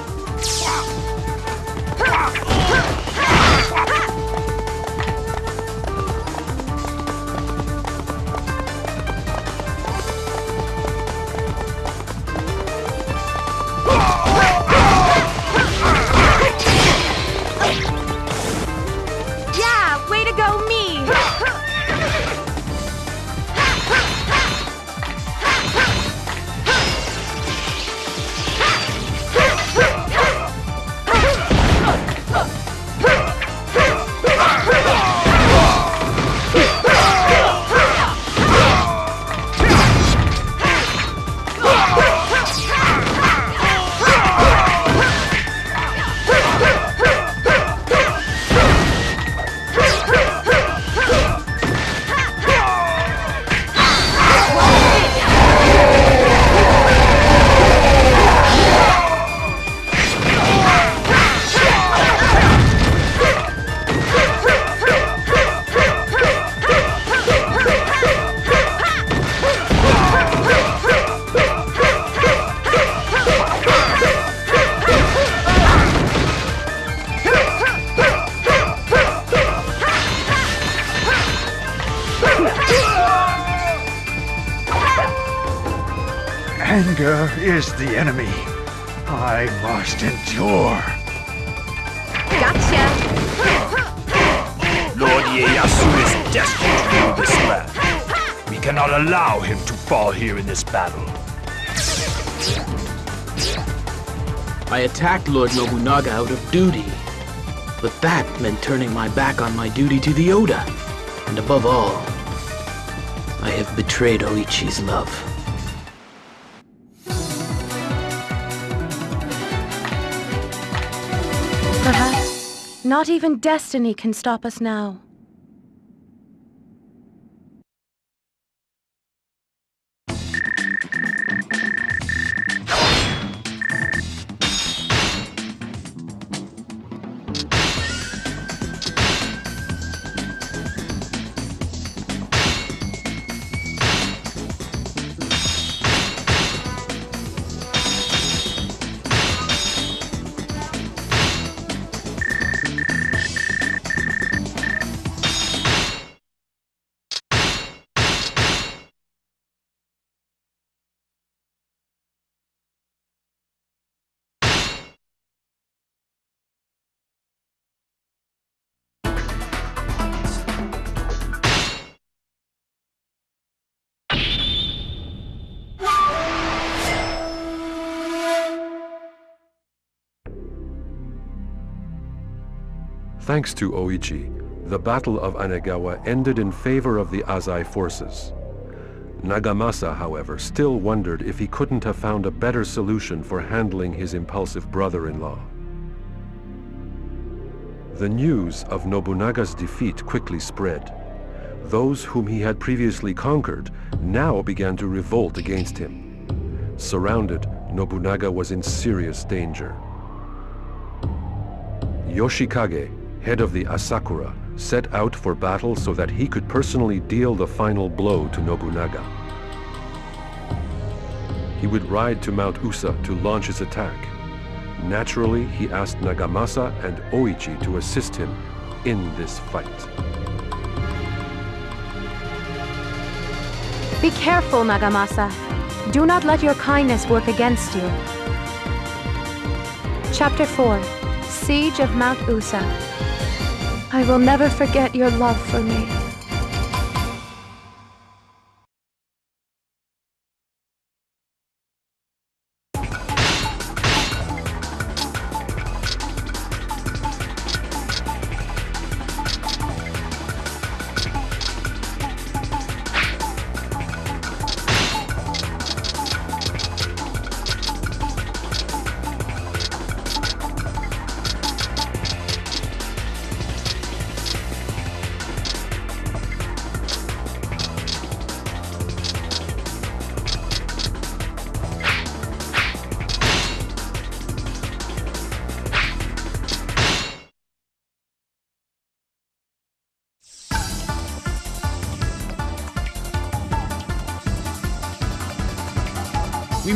Here in this battle. I attacked Lord Nobunaga out of duty. But that meant turning my back on my duty to the Oda. And above all, I have betrayed Oichi's love. Perhaps not even destiny can stop us now. Thanks to Oichi, the Battle of Anegawa ended in favor of the Azai forces. Nagamasa, however, still wondered if he couldn't have found a better solution for handling his impulsive brother-in-law. The news of Nobunaga's defeat quickly spread. Those whom he had previously conquered now began to revolt against him. Surrounded, Nobunaga was in serious danger. Yoshikage, head of the Asakura, set out for battle so that he could personally deal the final blow to Nobunaga. He would ride to Mount Usa to launch his attack. Naturally, he asked Nagamasa and Oichi to assist him in this fight. Be careful, Nagamasa. Do not let your kindness work against you. Chapter 4 Siege of Mount Usa. I will never forget your love for me.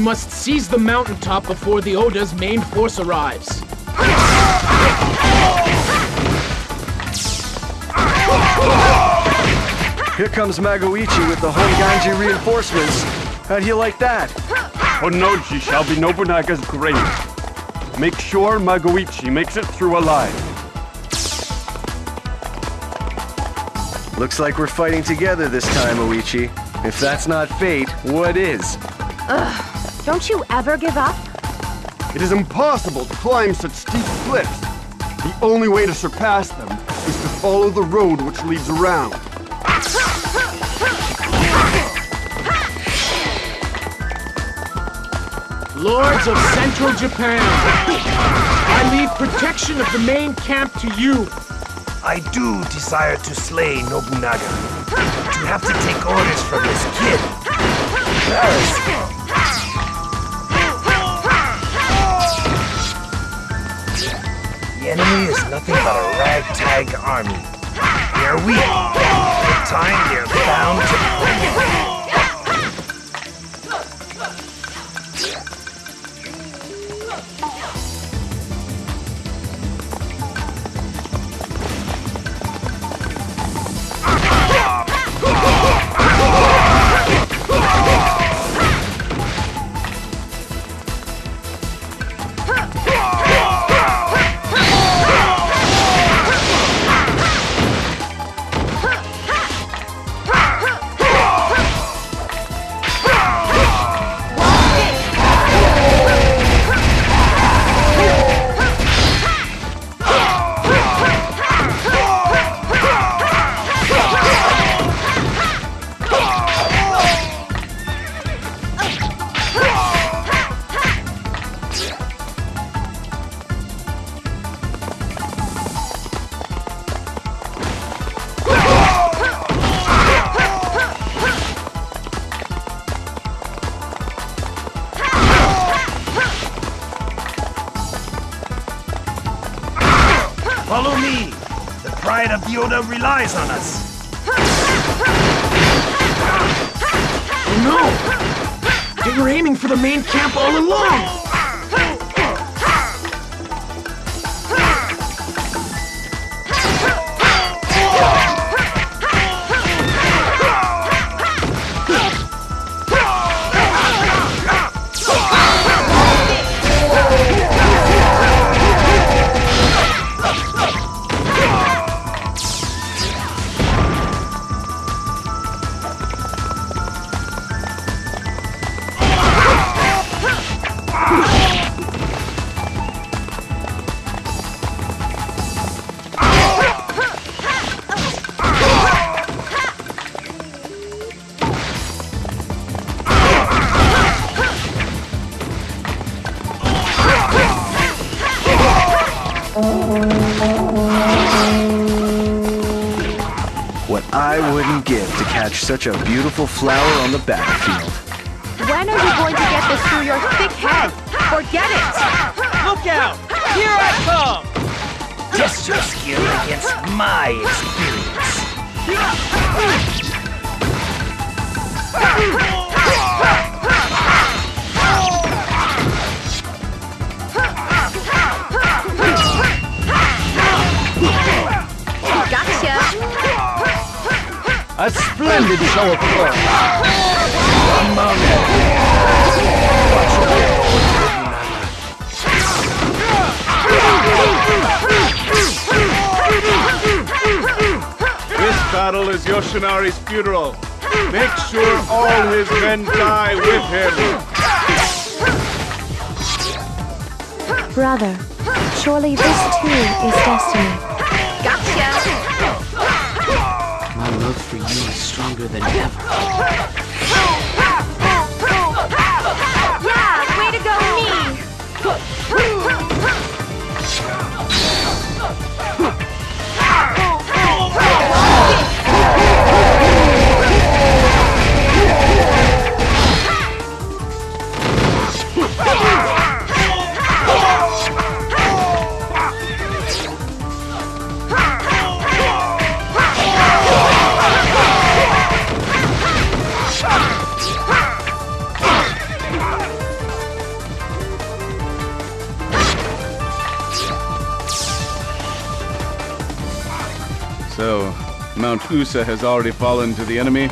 Must seize the mountaintop before the Oda's main force arrives. Here comes Magoichi with the Honganji reinforcements. How do you like that? Honnoji shall be Nobunaga's grave. Make sure Magoichi makes it through alive. Looks like we're fighting together this time, Oichi. If that's not fate, what is? Ugh, don't you ever give up? It is impossible to climb such steep cliffs. The only way to surpass them is to follow the road which leads around. Lords of Central Japan, I leave protection of the main camp to you. I do desire to slay Nobunaga. But you have to take orders from this kid. Embarrassing. Enemy is nothing but a ragtag army. They are weak. In time, they are bound to fall. The such a beautiful flower on the battlefield. When are you going to get this through your thick head? Forget it! Look out! Here I come! Test your skill against my experience. A splendid show of force. One. This battle is Yoshinari's funeral. Make sure all his men die with him. Brother, surely this too is destiny. My love for you is stronger than ever. Yeah, way to go, me! Mount Usa has already fallen to the enemy?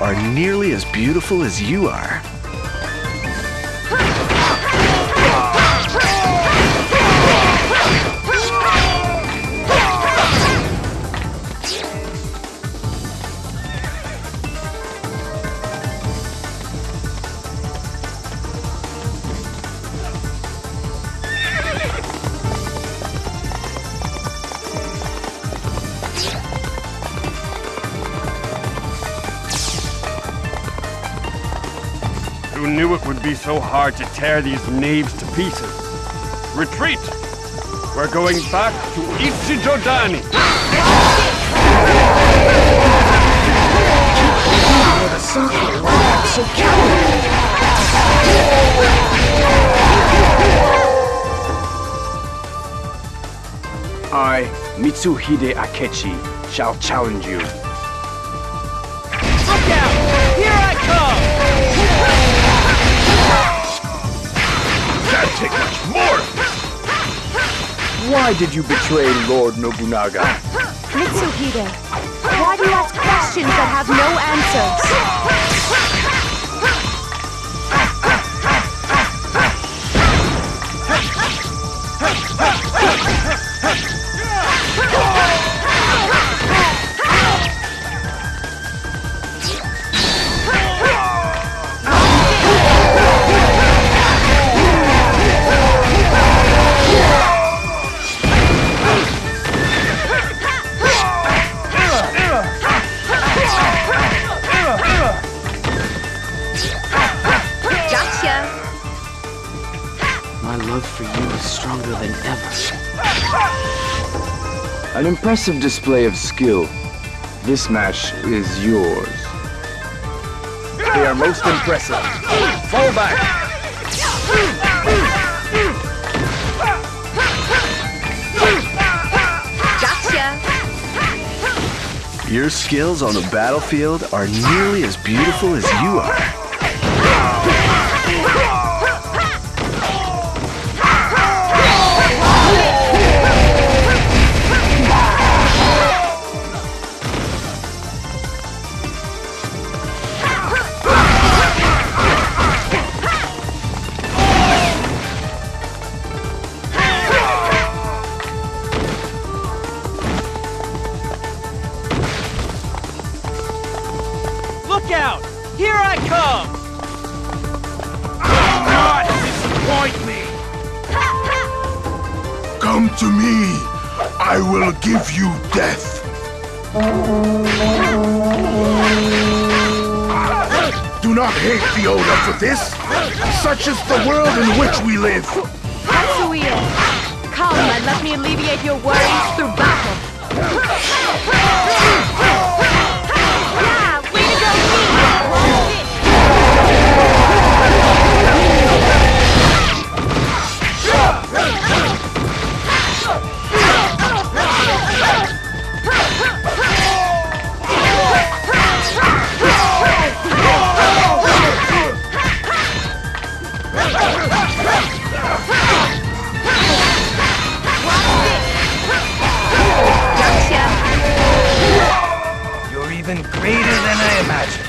Are nearly as beautiful as you are. Hard to tear these knaves to pieces? Retreat! We're going back to Ichijodani! I, Mitsuhide Akechi, shall challenge you. Why did you betray Lord Nobunaga? Mitsuhide, why do you ask questions that have no answers? Gotcha! Impressive display of skill. This match is yours. They are most impressive. Fall back! Your skills on the battlefield are nearly as beautiful as you are. Here I come! Oh, not disappoint me! Come to me! I will give you death! Do not hate the Oda for this! Such is the world in which we live! Katsuie, come and let me alleviate your worries through battle. Greater than I imagined.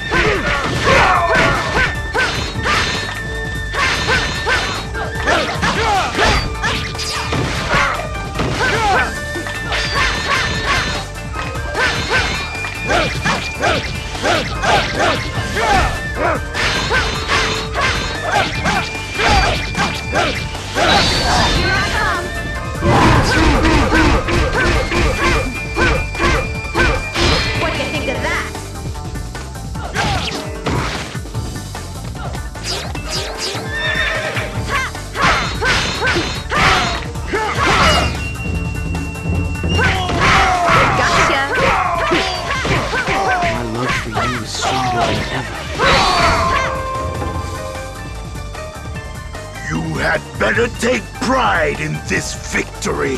Pride in this victory.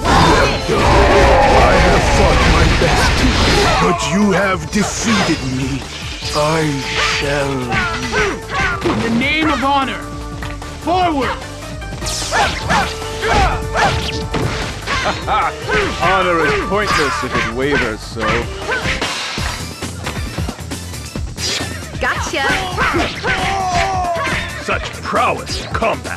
I have fought my best, but you have defeated me. I shall. In the name of honor, forward! Honor is pointless if it wavers so. Gotcha! Such prowess in combat.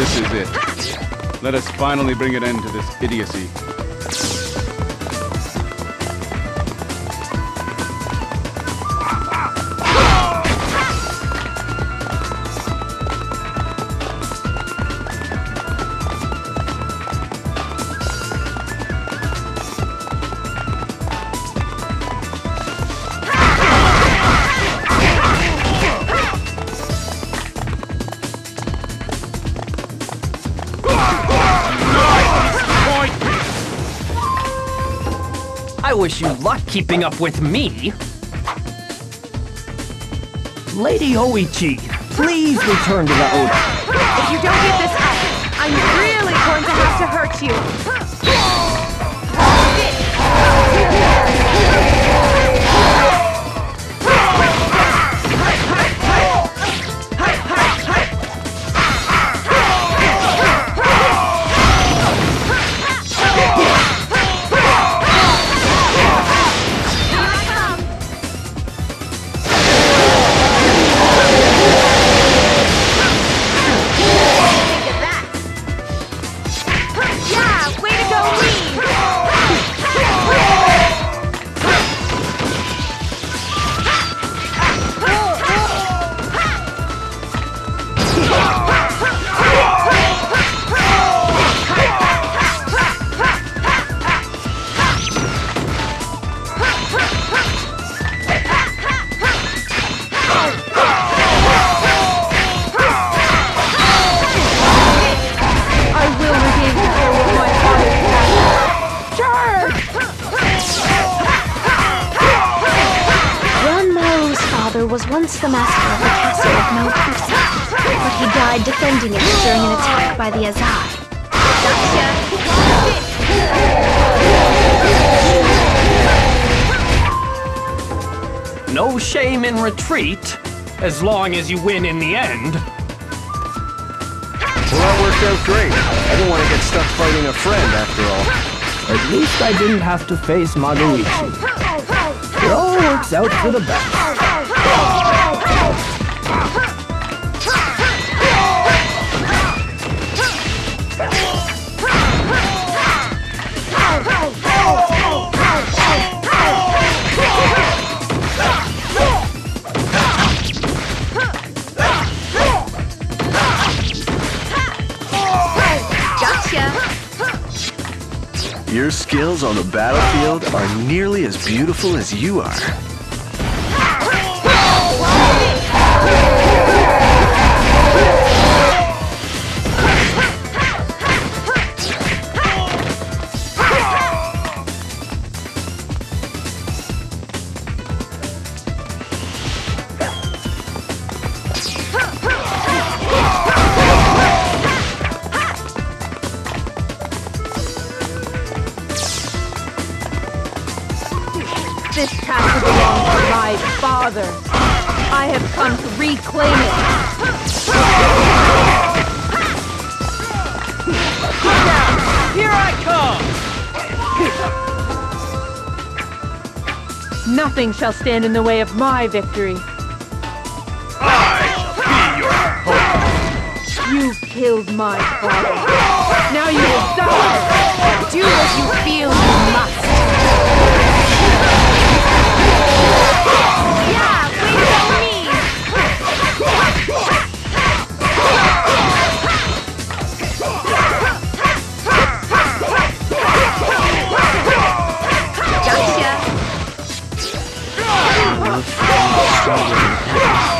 This is it. Let us finally bring an end to this idiocy. Keeping up with me. Lady Oichi, please return to the Oda. If you don't get this up, I'm really going to have to hurt you. No shame in retreat, as long as you win in the end. Well, that worked out great. I didn't want to get stuck fighting a friend after all. At least I didn't have to face Magoichi. It all works out for the best. Skills on the battlefield are nearly as beautiful as you are. Nothing shall stand in the way of my victory. I be your hope. You killed my father. Now you will die. Do as you feel you must. Stronger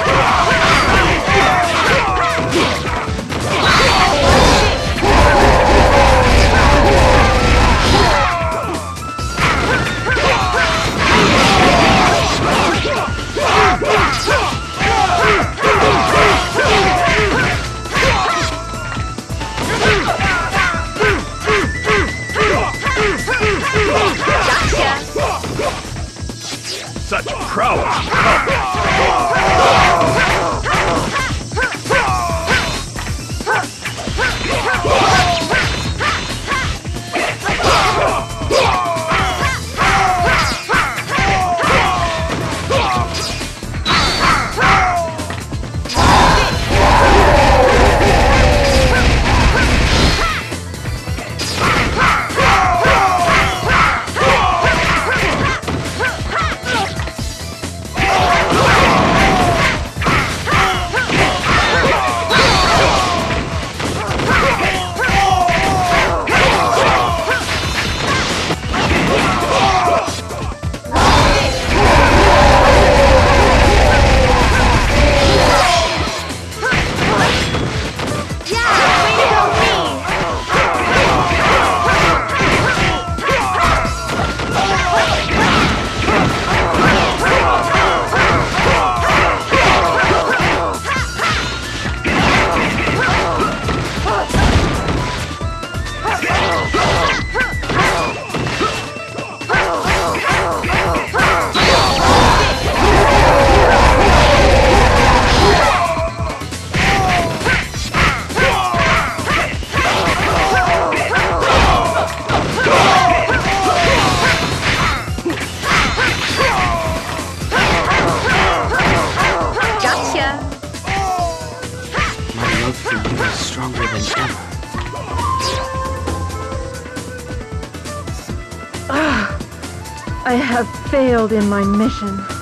in my mission.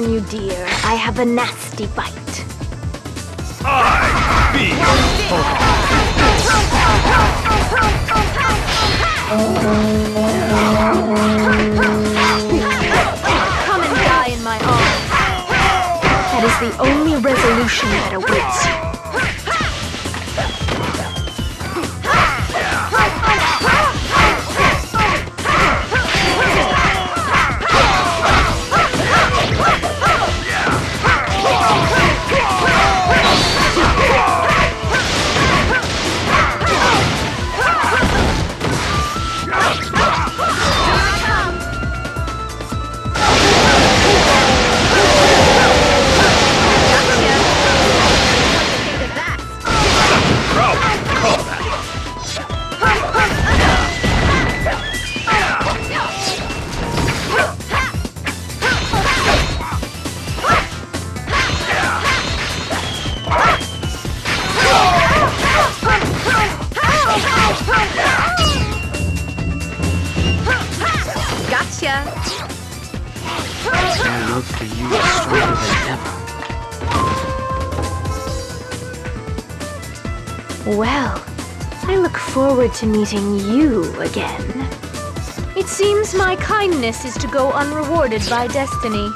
warn you, dear, I have a nasty bite. I be Come and die in my arms. That is the only resolution that awaits you. To meeting you again. It seems my kindness is to go unrewarded by destiny.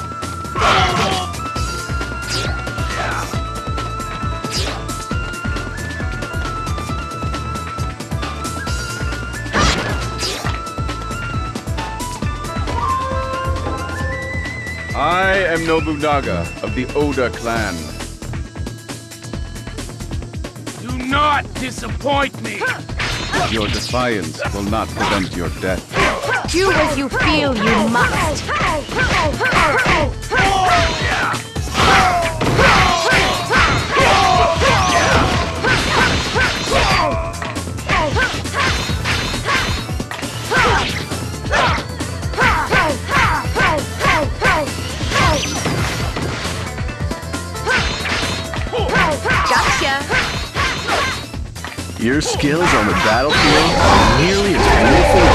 I am Nobunaga of the Oda clan. Do not disappoint me! Your defiance will not prevent your death. Do as you feel you must. Your skills on the battlefield are nearly as beautiful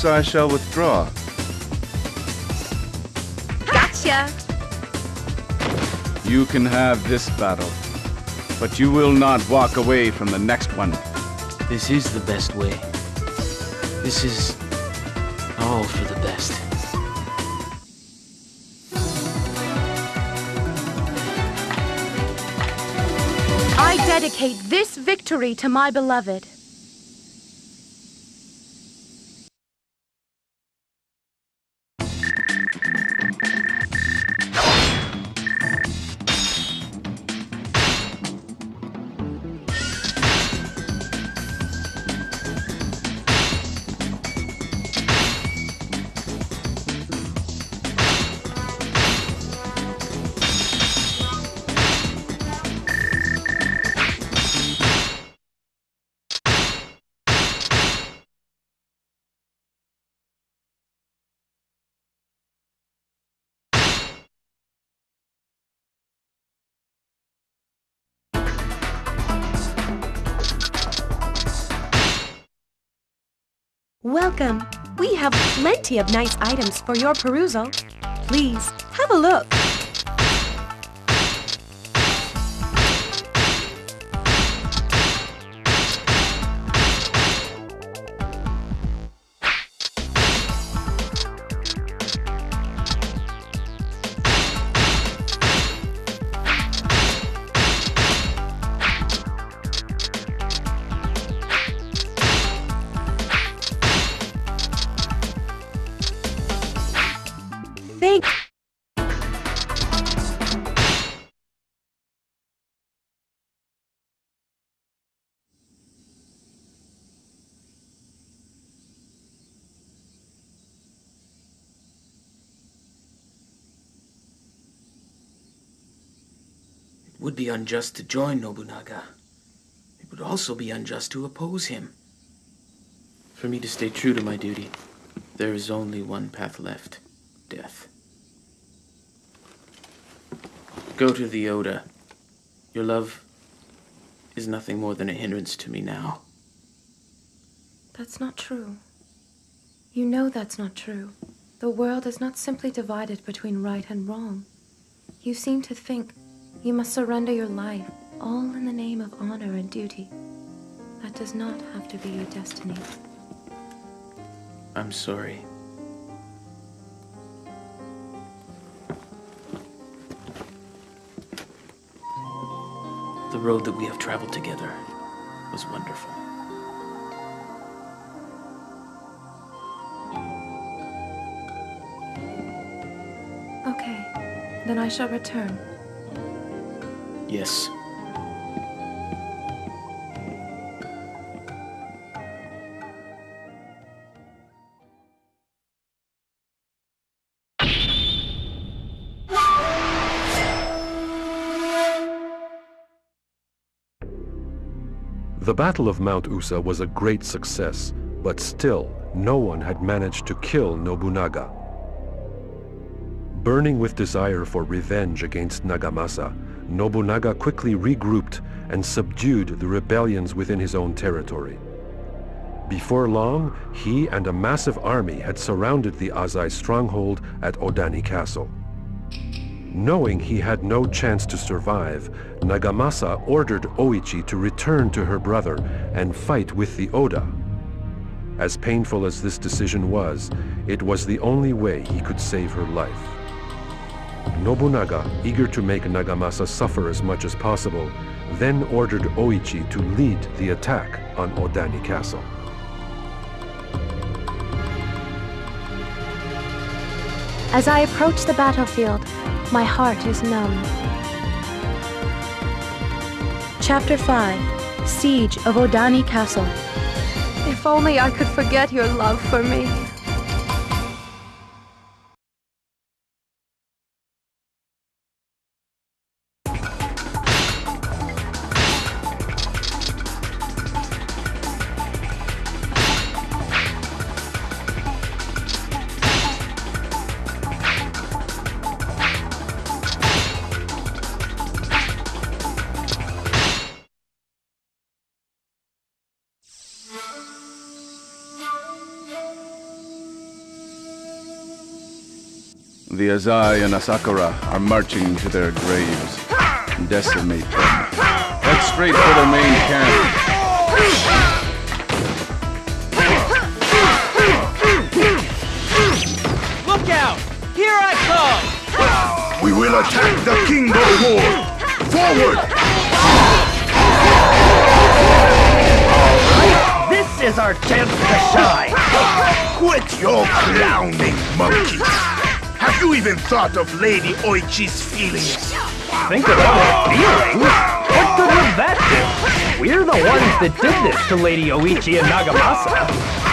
Perhaps I shall withdraw. Gotcha! You can have this battle, but you will not walk away from the next one. This is the best way. This is all for the best. I dedicate this victory to my beloved. Plenty of nice items for your perusal. Please, be unjust to join Nobunaga. It would also be unjust to oppose him. For me to stay true to my duty, there is only one path left death. Go to the Oda. Your love is nothing more than a hindrance to me now. That's not true. You know that's not true. The world is not simply divided between right and wrong. You seem to think you must surrender your life, all in the name of honor and duty. That does not have to be your destiny. I'm sorry. The road that we have traveled together was wonderful. Okay, then I shall return. Yes. The Battle of Mount Usa was a great success, but still, no one had managed to kill Nobunaga. Burning with desire for revenge against Nagamasa, Nobunaga quickly regrouped and subdued the rebellions within his own territory. Before long, he and a massive army had surrounded the Azai stronghold at Odani Castle. Knowing he had no chance to survive, Nagamasa ordered Oichi to return to her brother and fight with the Oda. As painful as this decision was, it was the only way he could save her life. Nobunaga, eager to make Nagamasa suffer as much as possible, then ordered Oichi to lead the attack on Odani Castle. As I approach the battlefield, my heart is numb. Chapter 5 Siege of Odani Castle. If only I could forget your love for me. The Azai and Asakura are marching to their graves. Decimate them. Head straight for the main camp. Look out! Here I come! We will attack the King of War! Forward! This is our chance to shine. Quit your clowning, monkey! Have you even thought of Lady Oichi's feelings? Think about her feelings? What good would that do? We're the ones that did this to Lady Oichi and Nagamasa.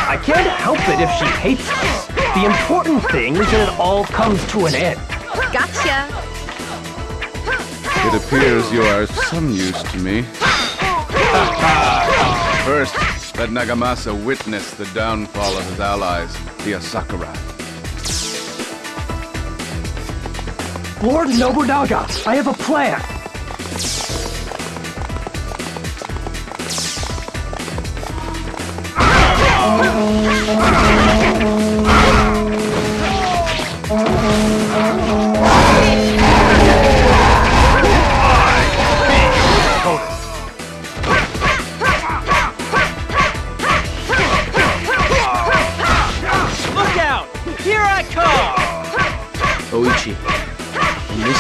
I can't help it if she hates us. The important thing is that it all comes to an end. Gotcha. It appears you are of some use to me. First, let Nagamasa witness the downfall of his allies, the Asakura. Lord Nobunaga, I have a plan.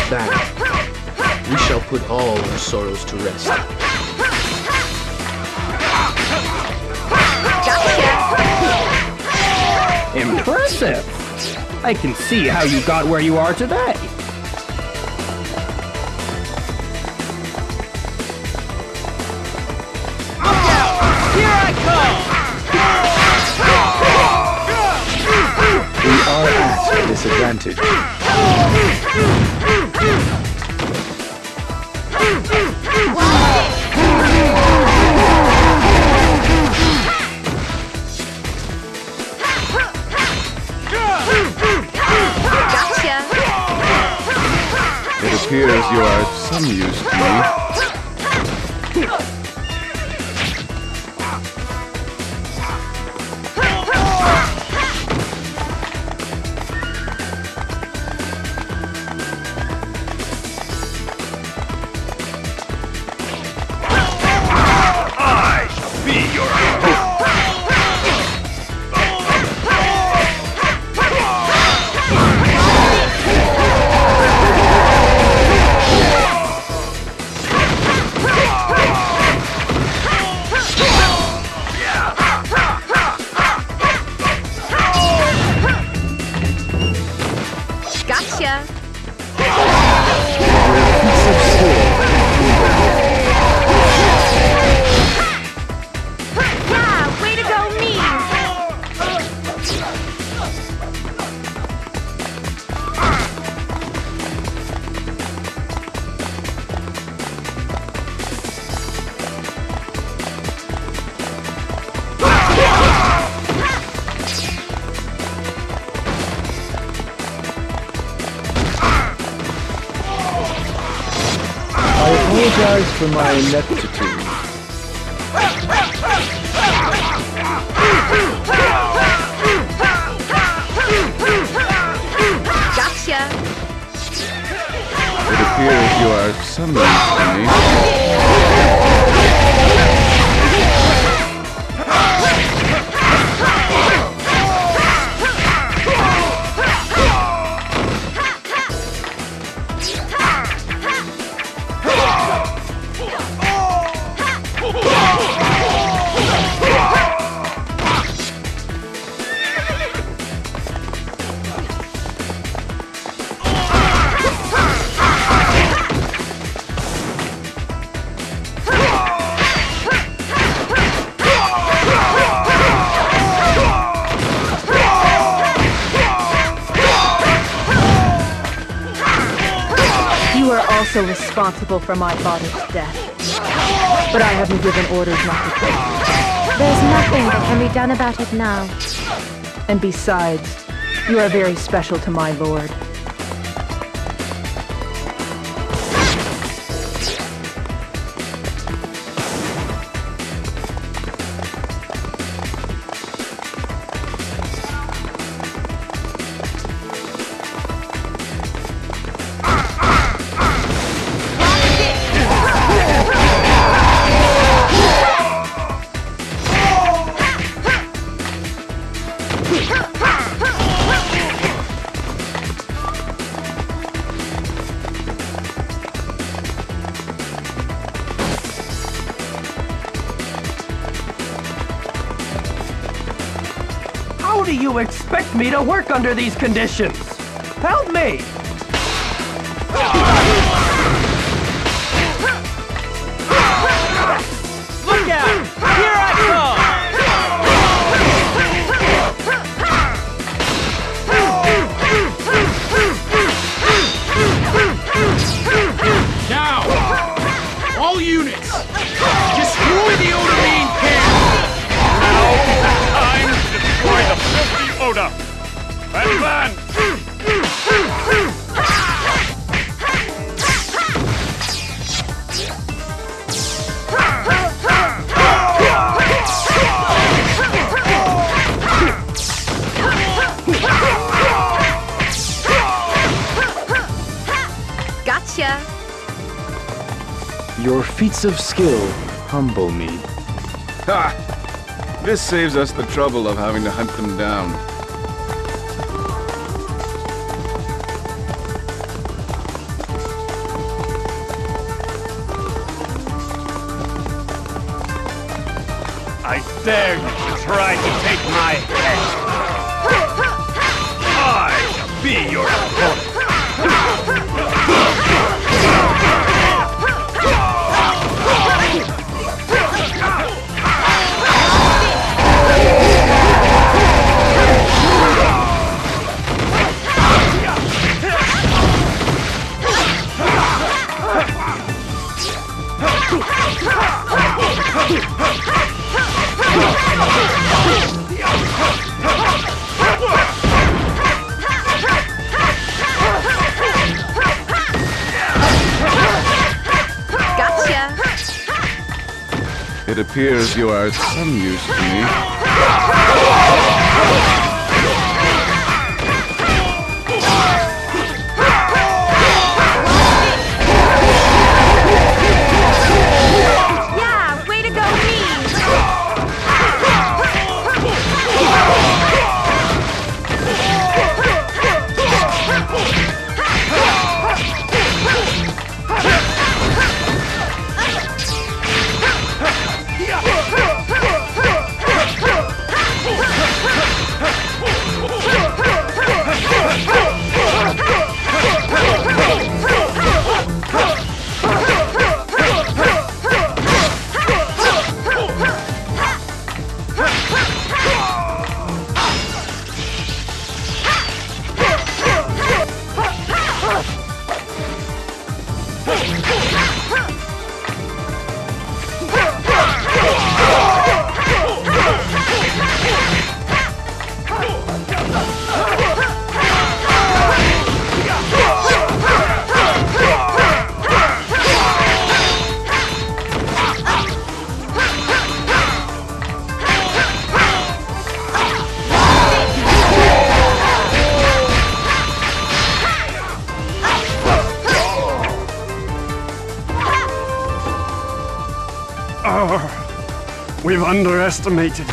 battle, we shall put all our sorrows to rest. Impressive! I can see how you got where you are today. Disadvantage. Gotcha! It appears you are of some use to me. Responsible for my father's death. But I haven't given orders not to kill. There's nothing that can be done about it now. And besides, you are very special to my lord. Me to work under these conditions? Help me! feats of skill humble me. Ha! This saves us the trouble of having to hunt them down. I dare you to try to take my head! It appears you are of some use to me. Underestimated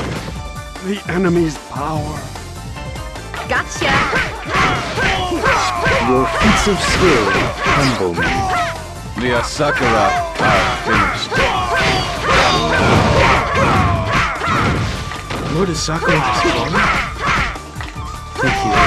the enemy's power. Gotcha! Your feats of skill humble me. The Asakura are finished. Lord Asakura has fallen? Thank you,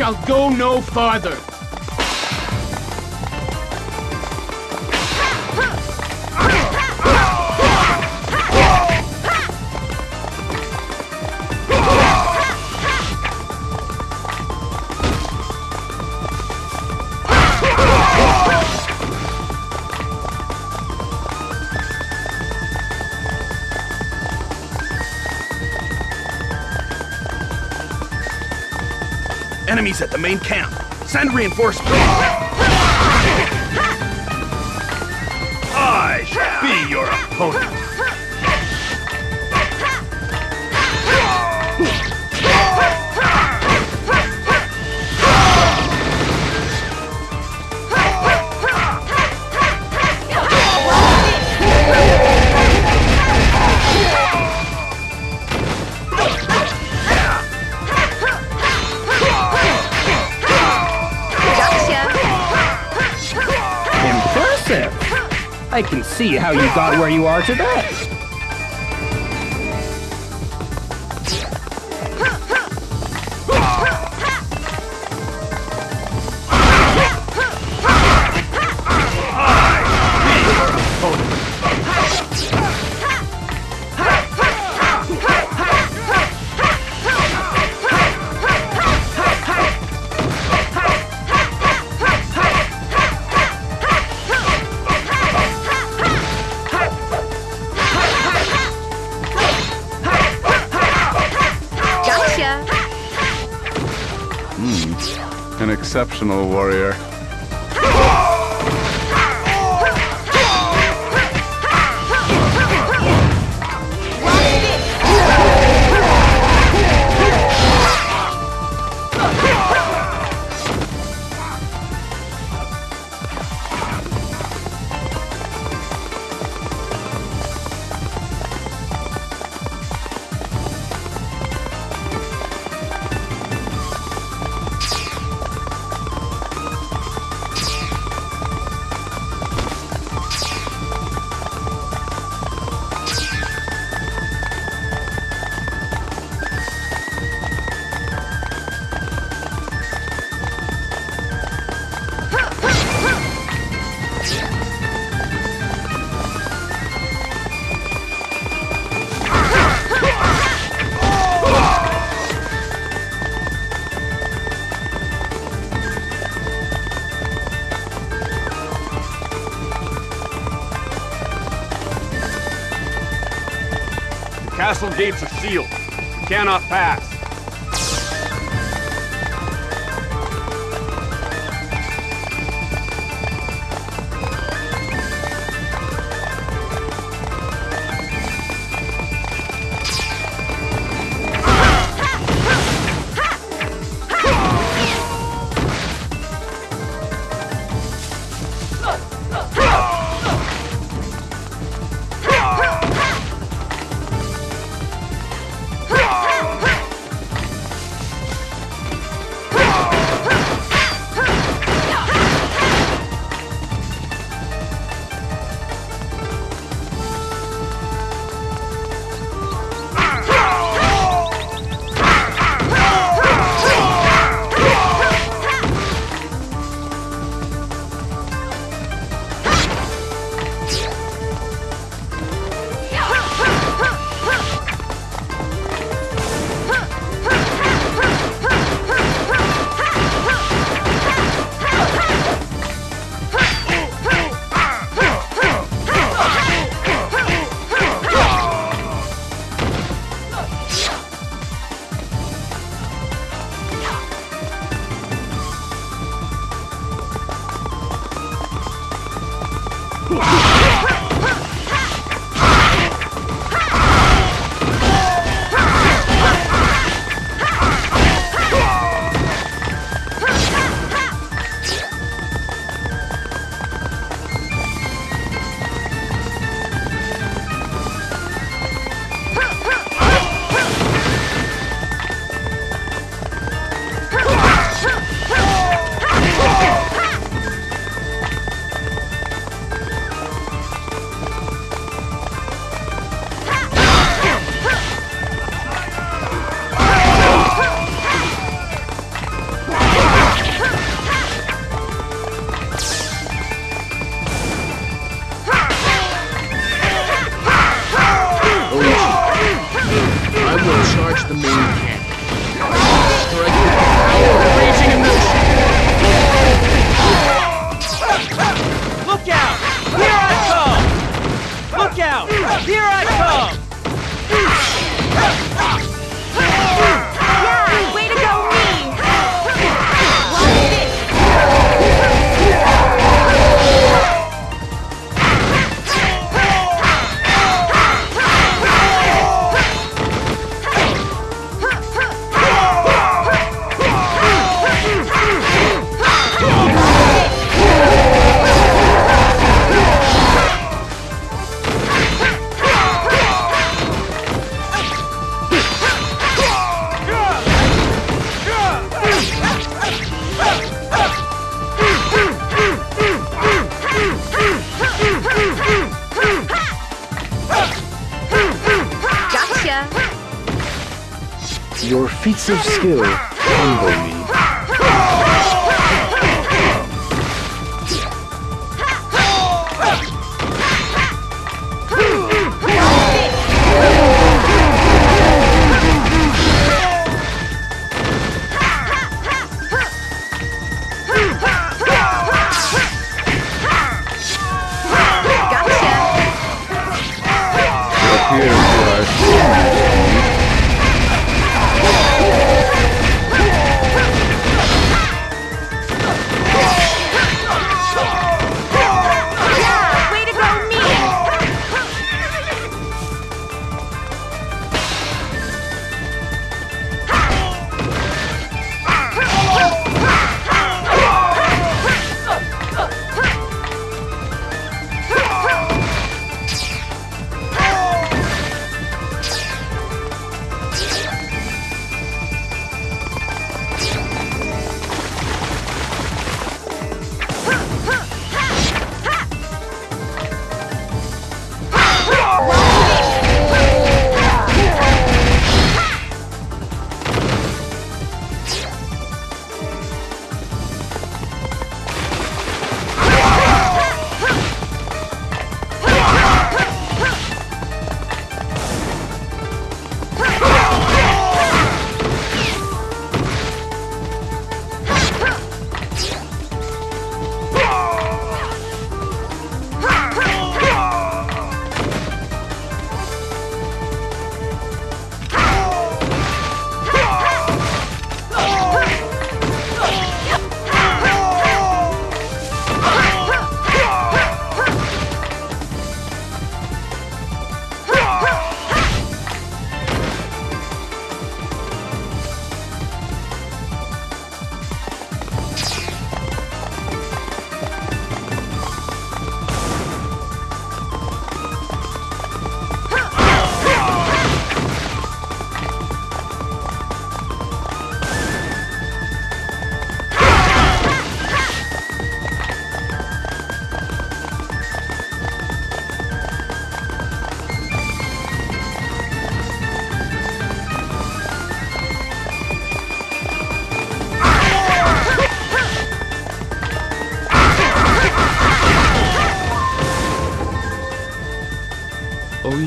shall go no farther. Enemies at the main camp. Send reinforcements. I shall be your opponent. See how you got where you are today. Exceptional warrior. Cannot pass.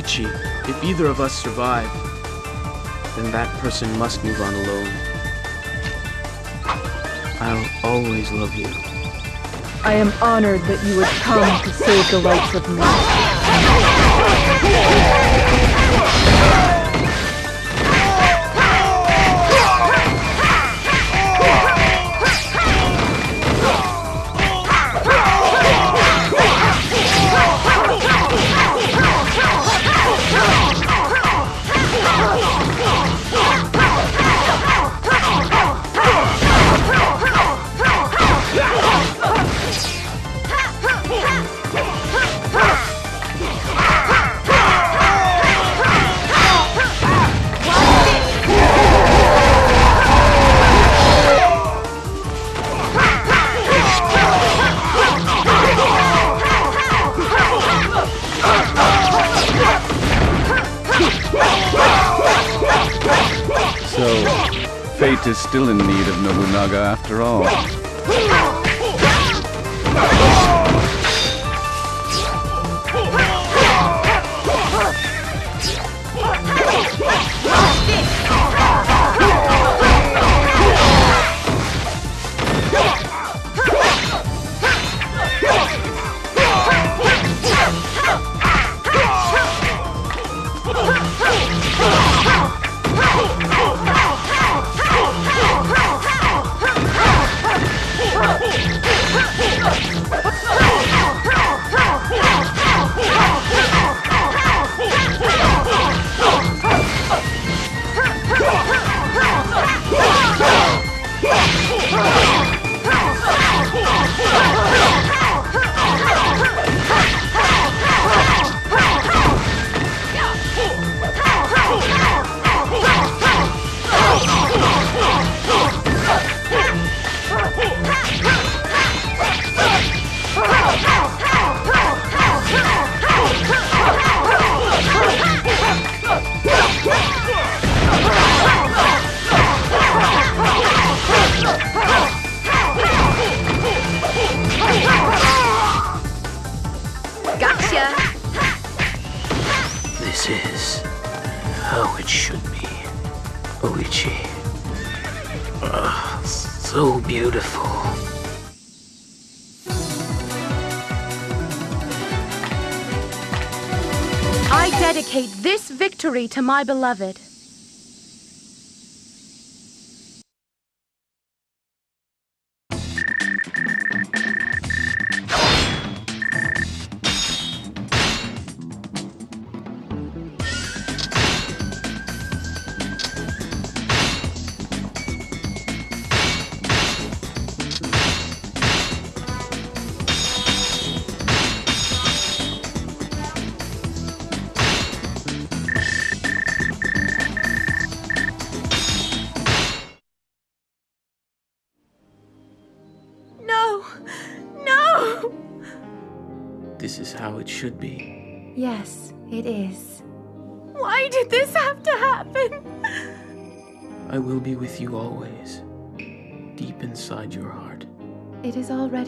Oichi, if either of us survive, then that person must move on alone. I'll always love you. I am honored that you would come to save the lives of men. My beloved.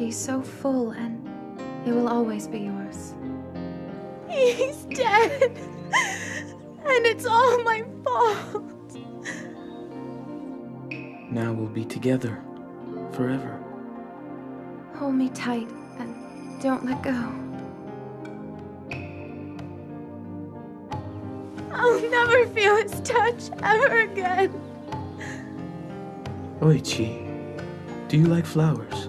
Is so full, and it will always be yours. He's dead. And it's all my fault. Now we'll be together, forever. Hold me tight and don't let go. I'll never feel his touch ever again. Oichi, do you like flowers?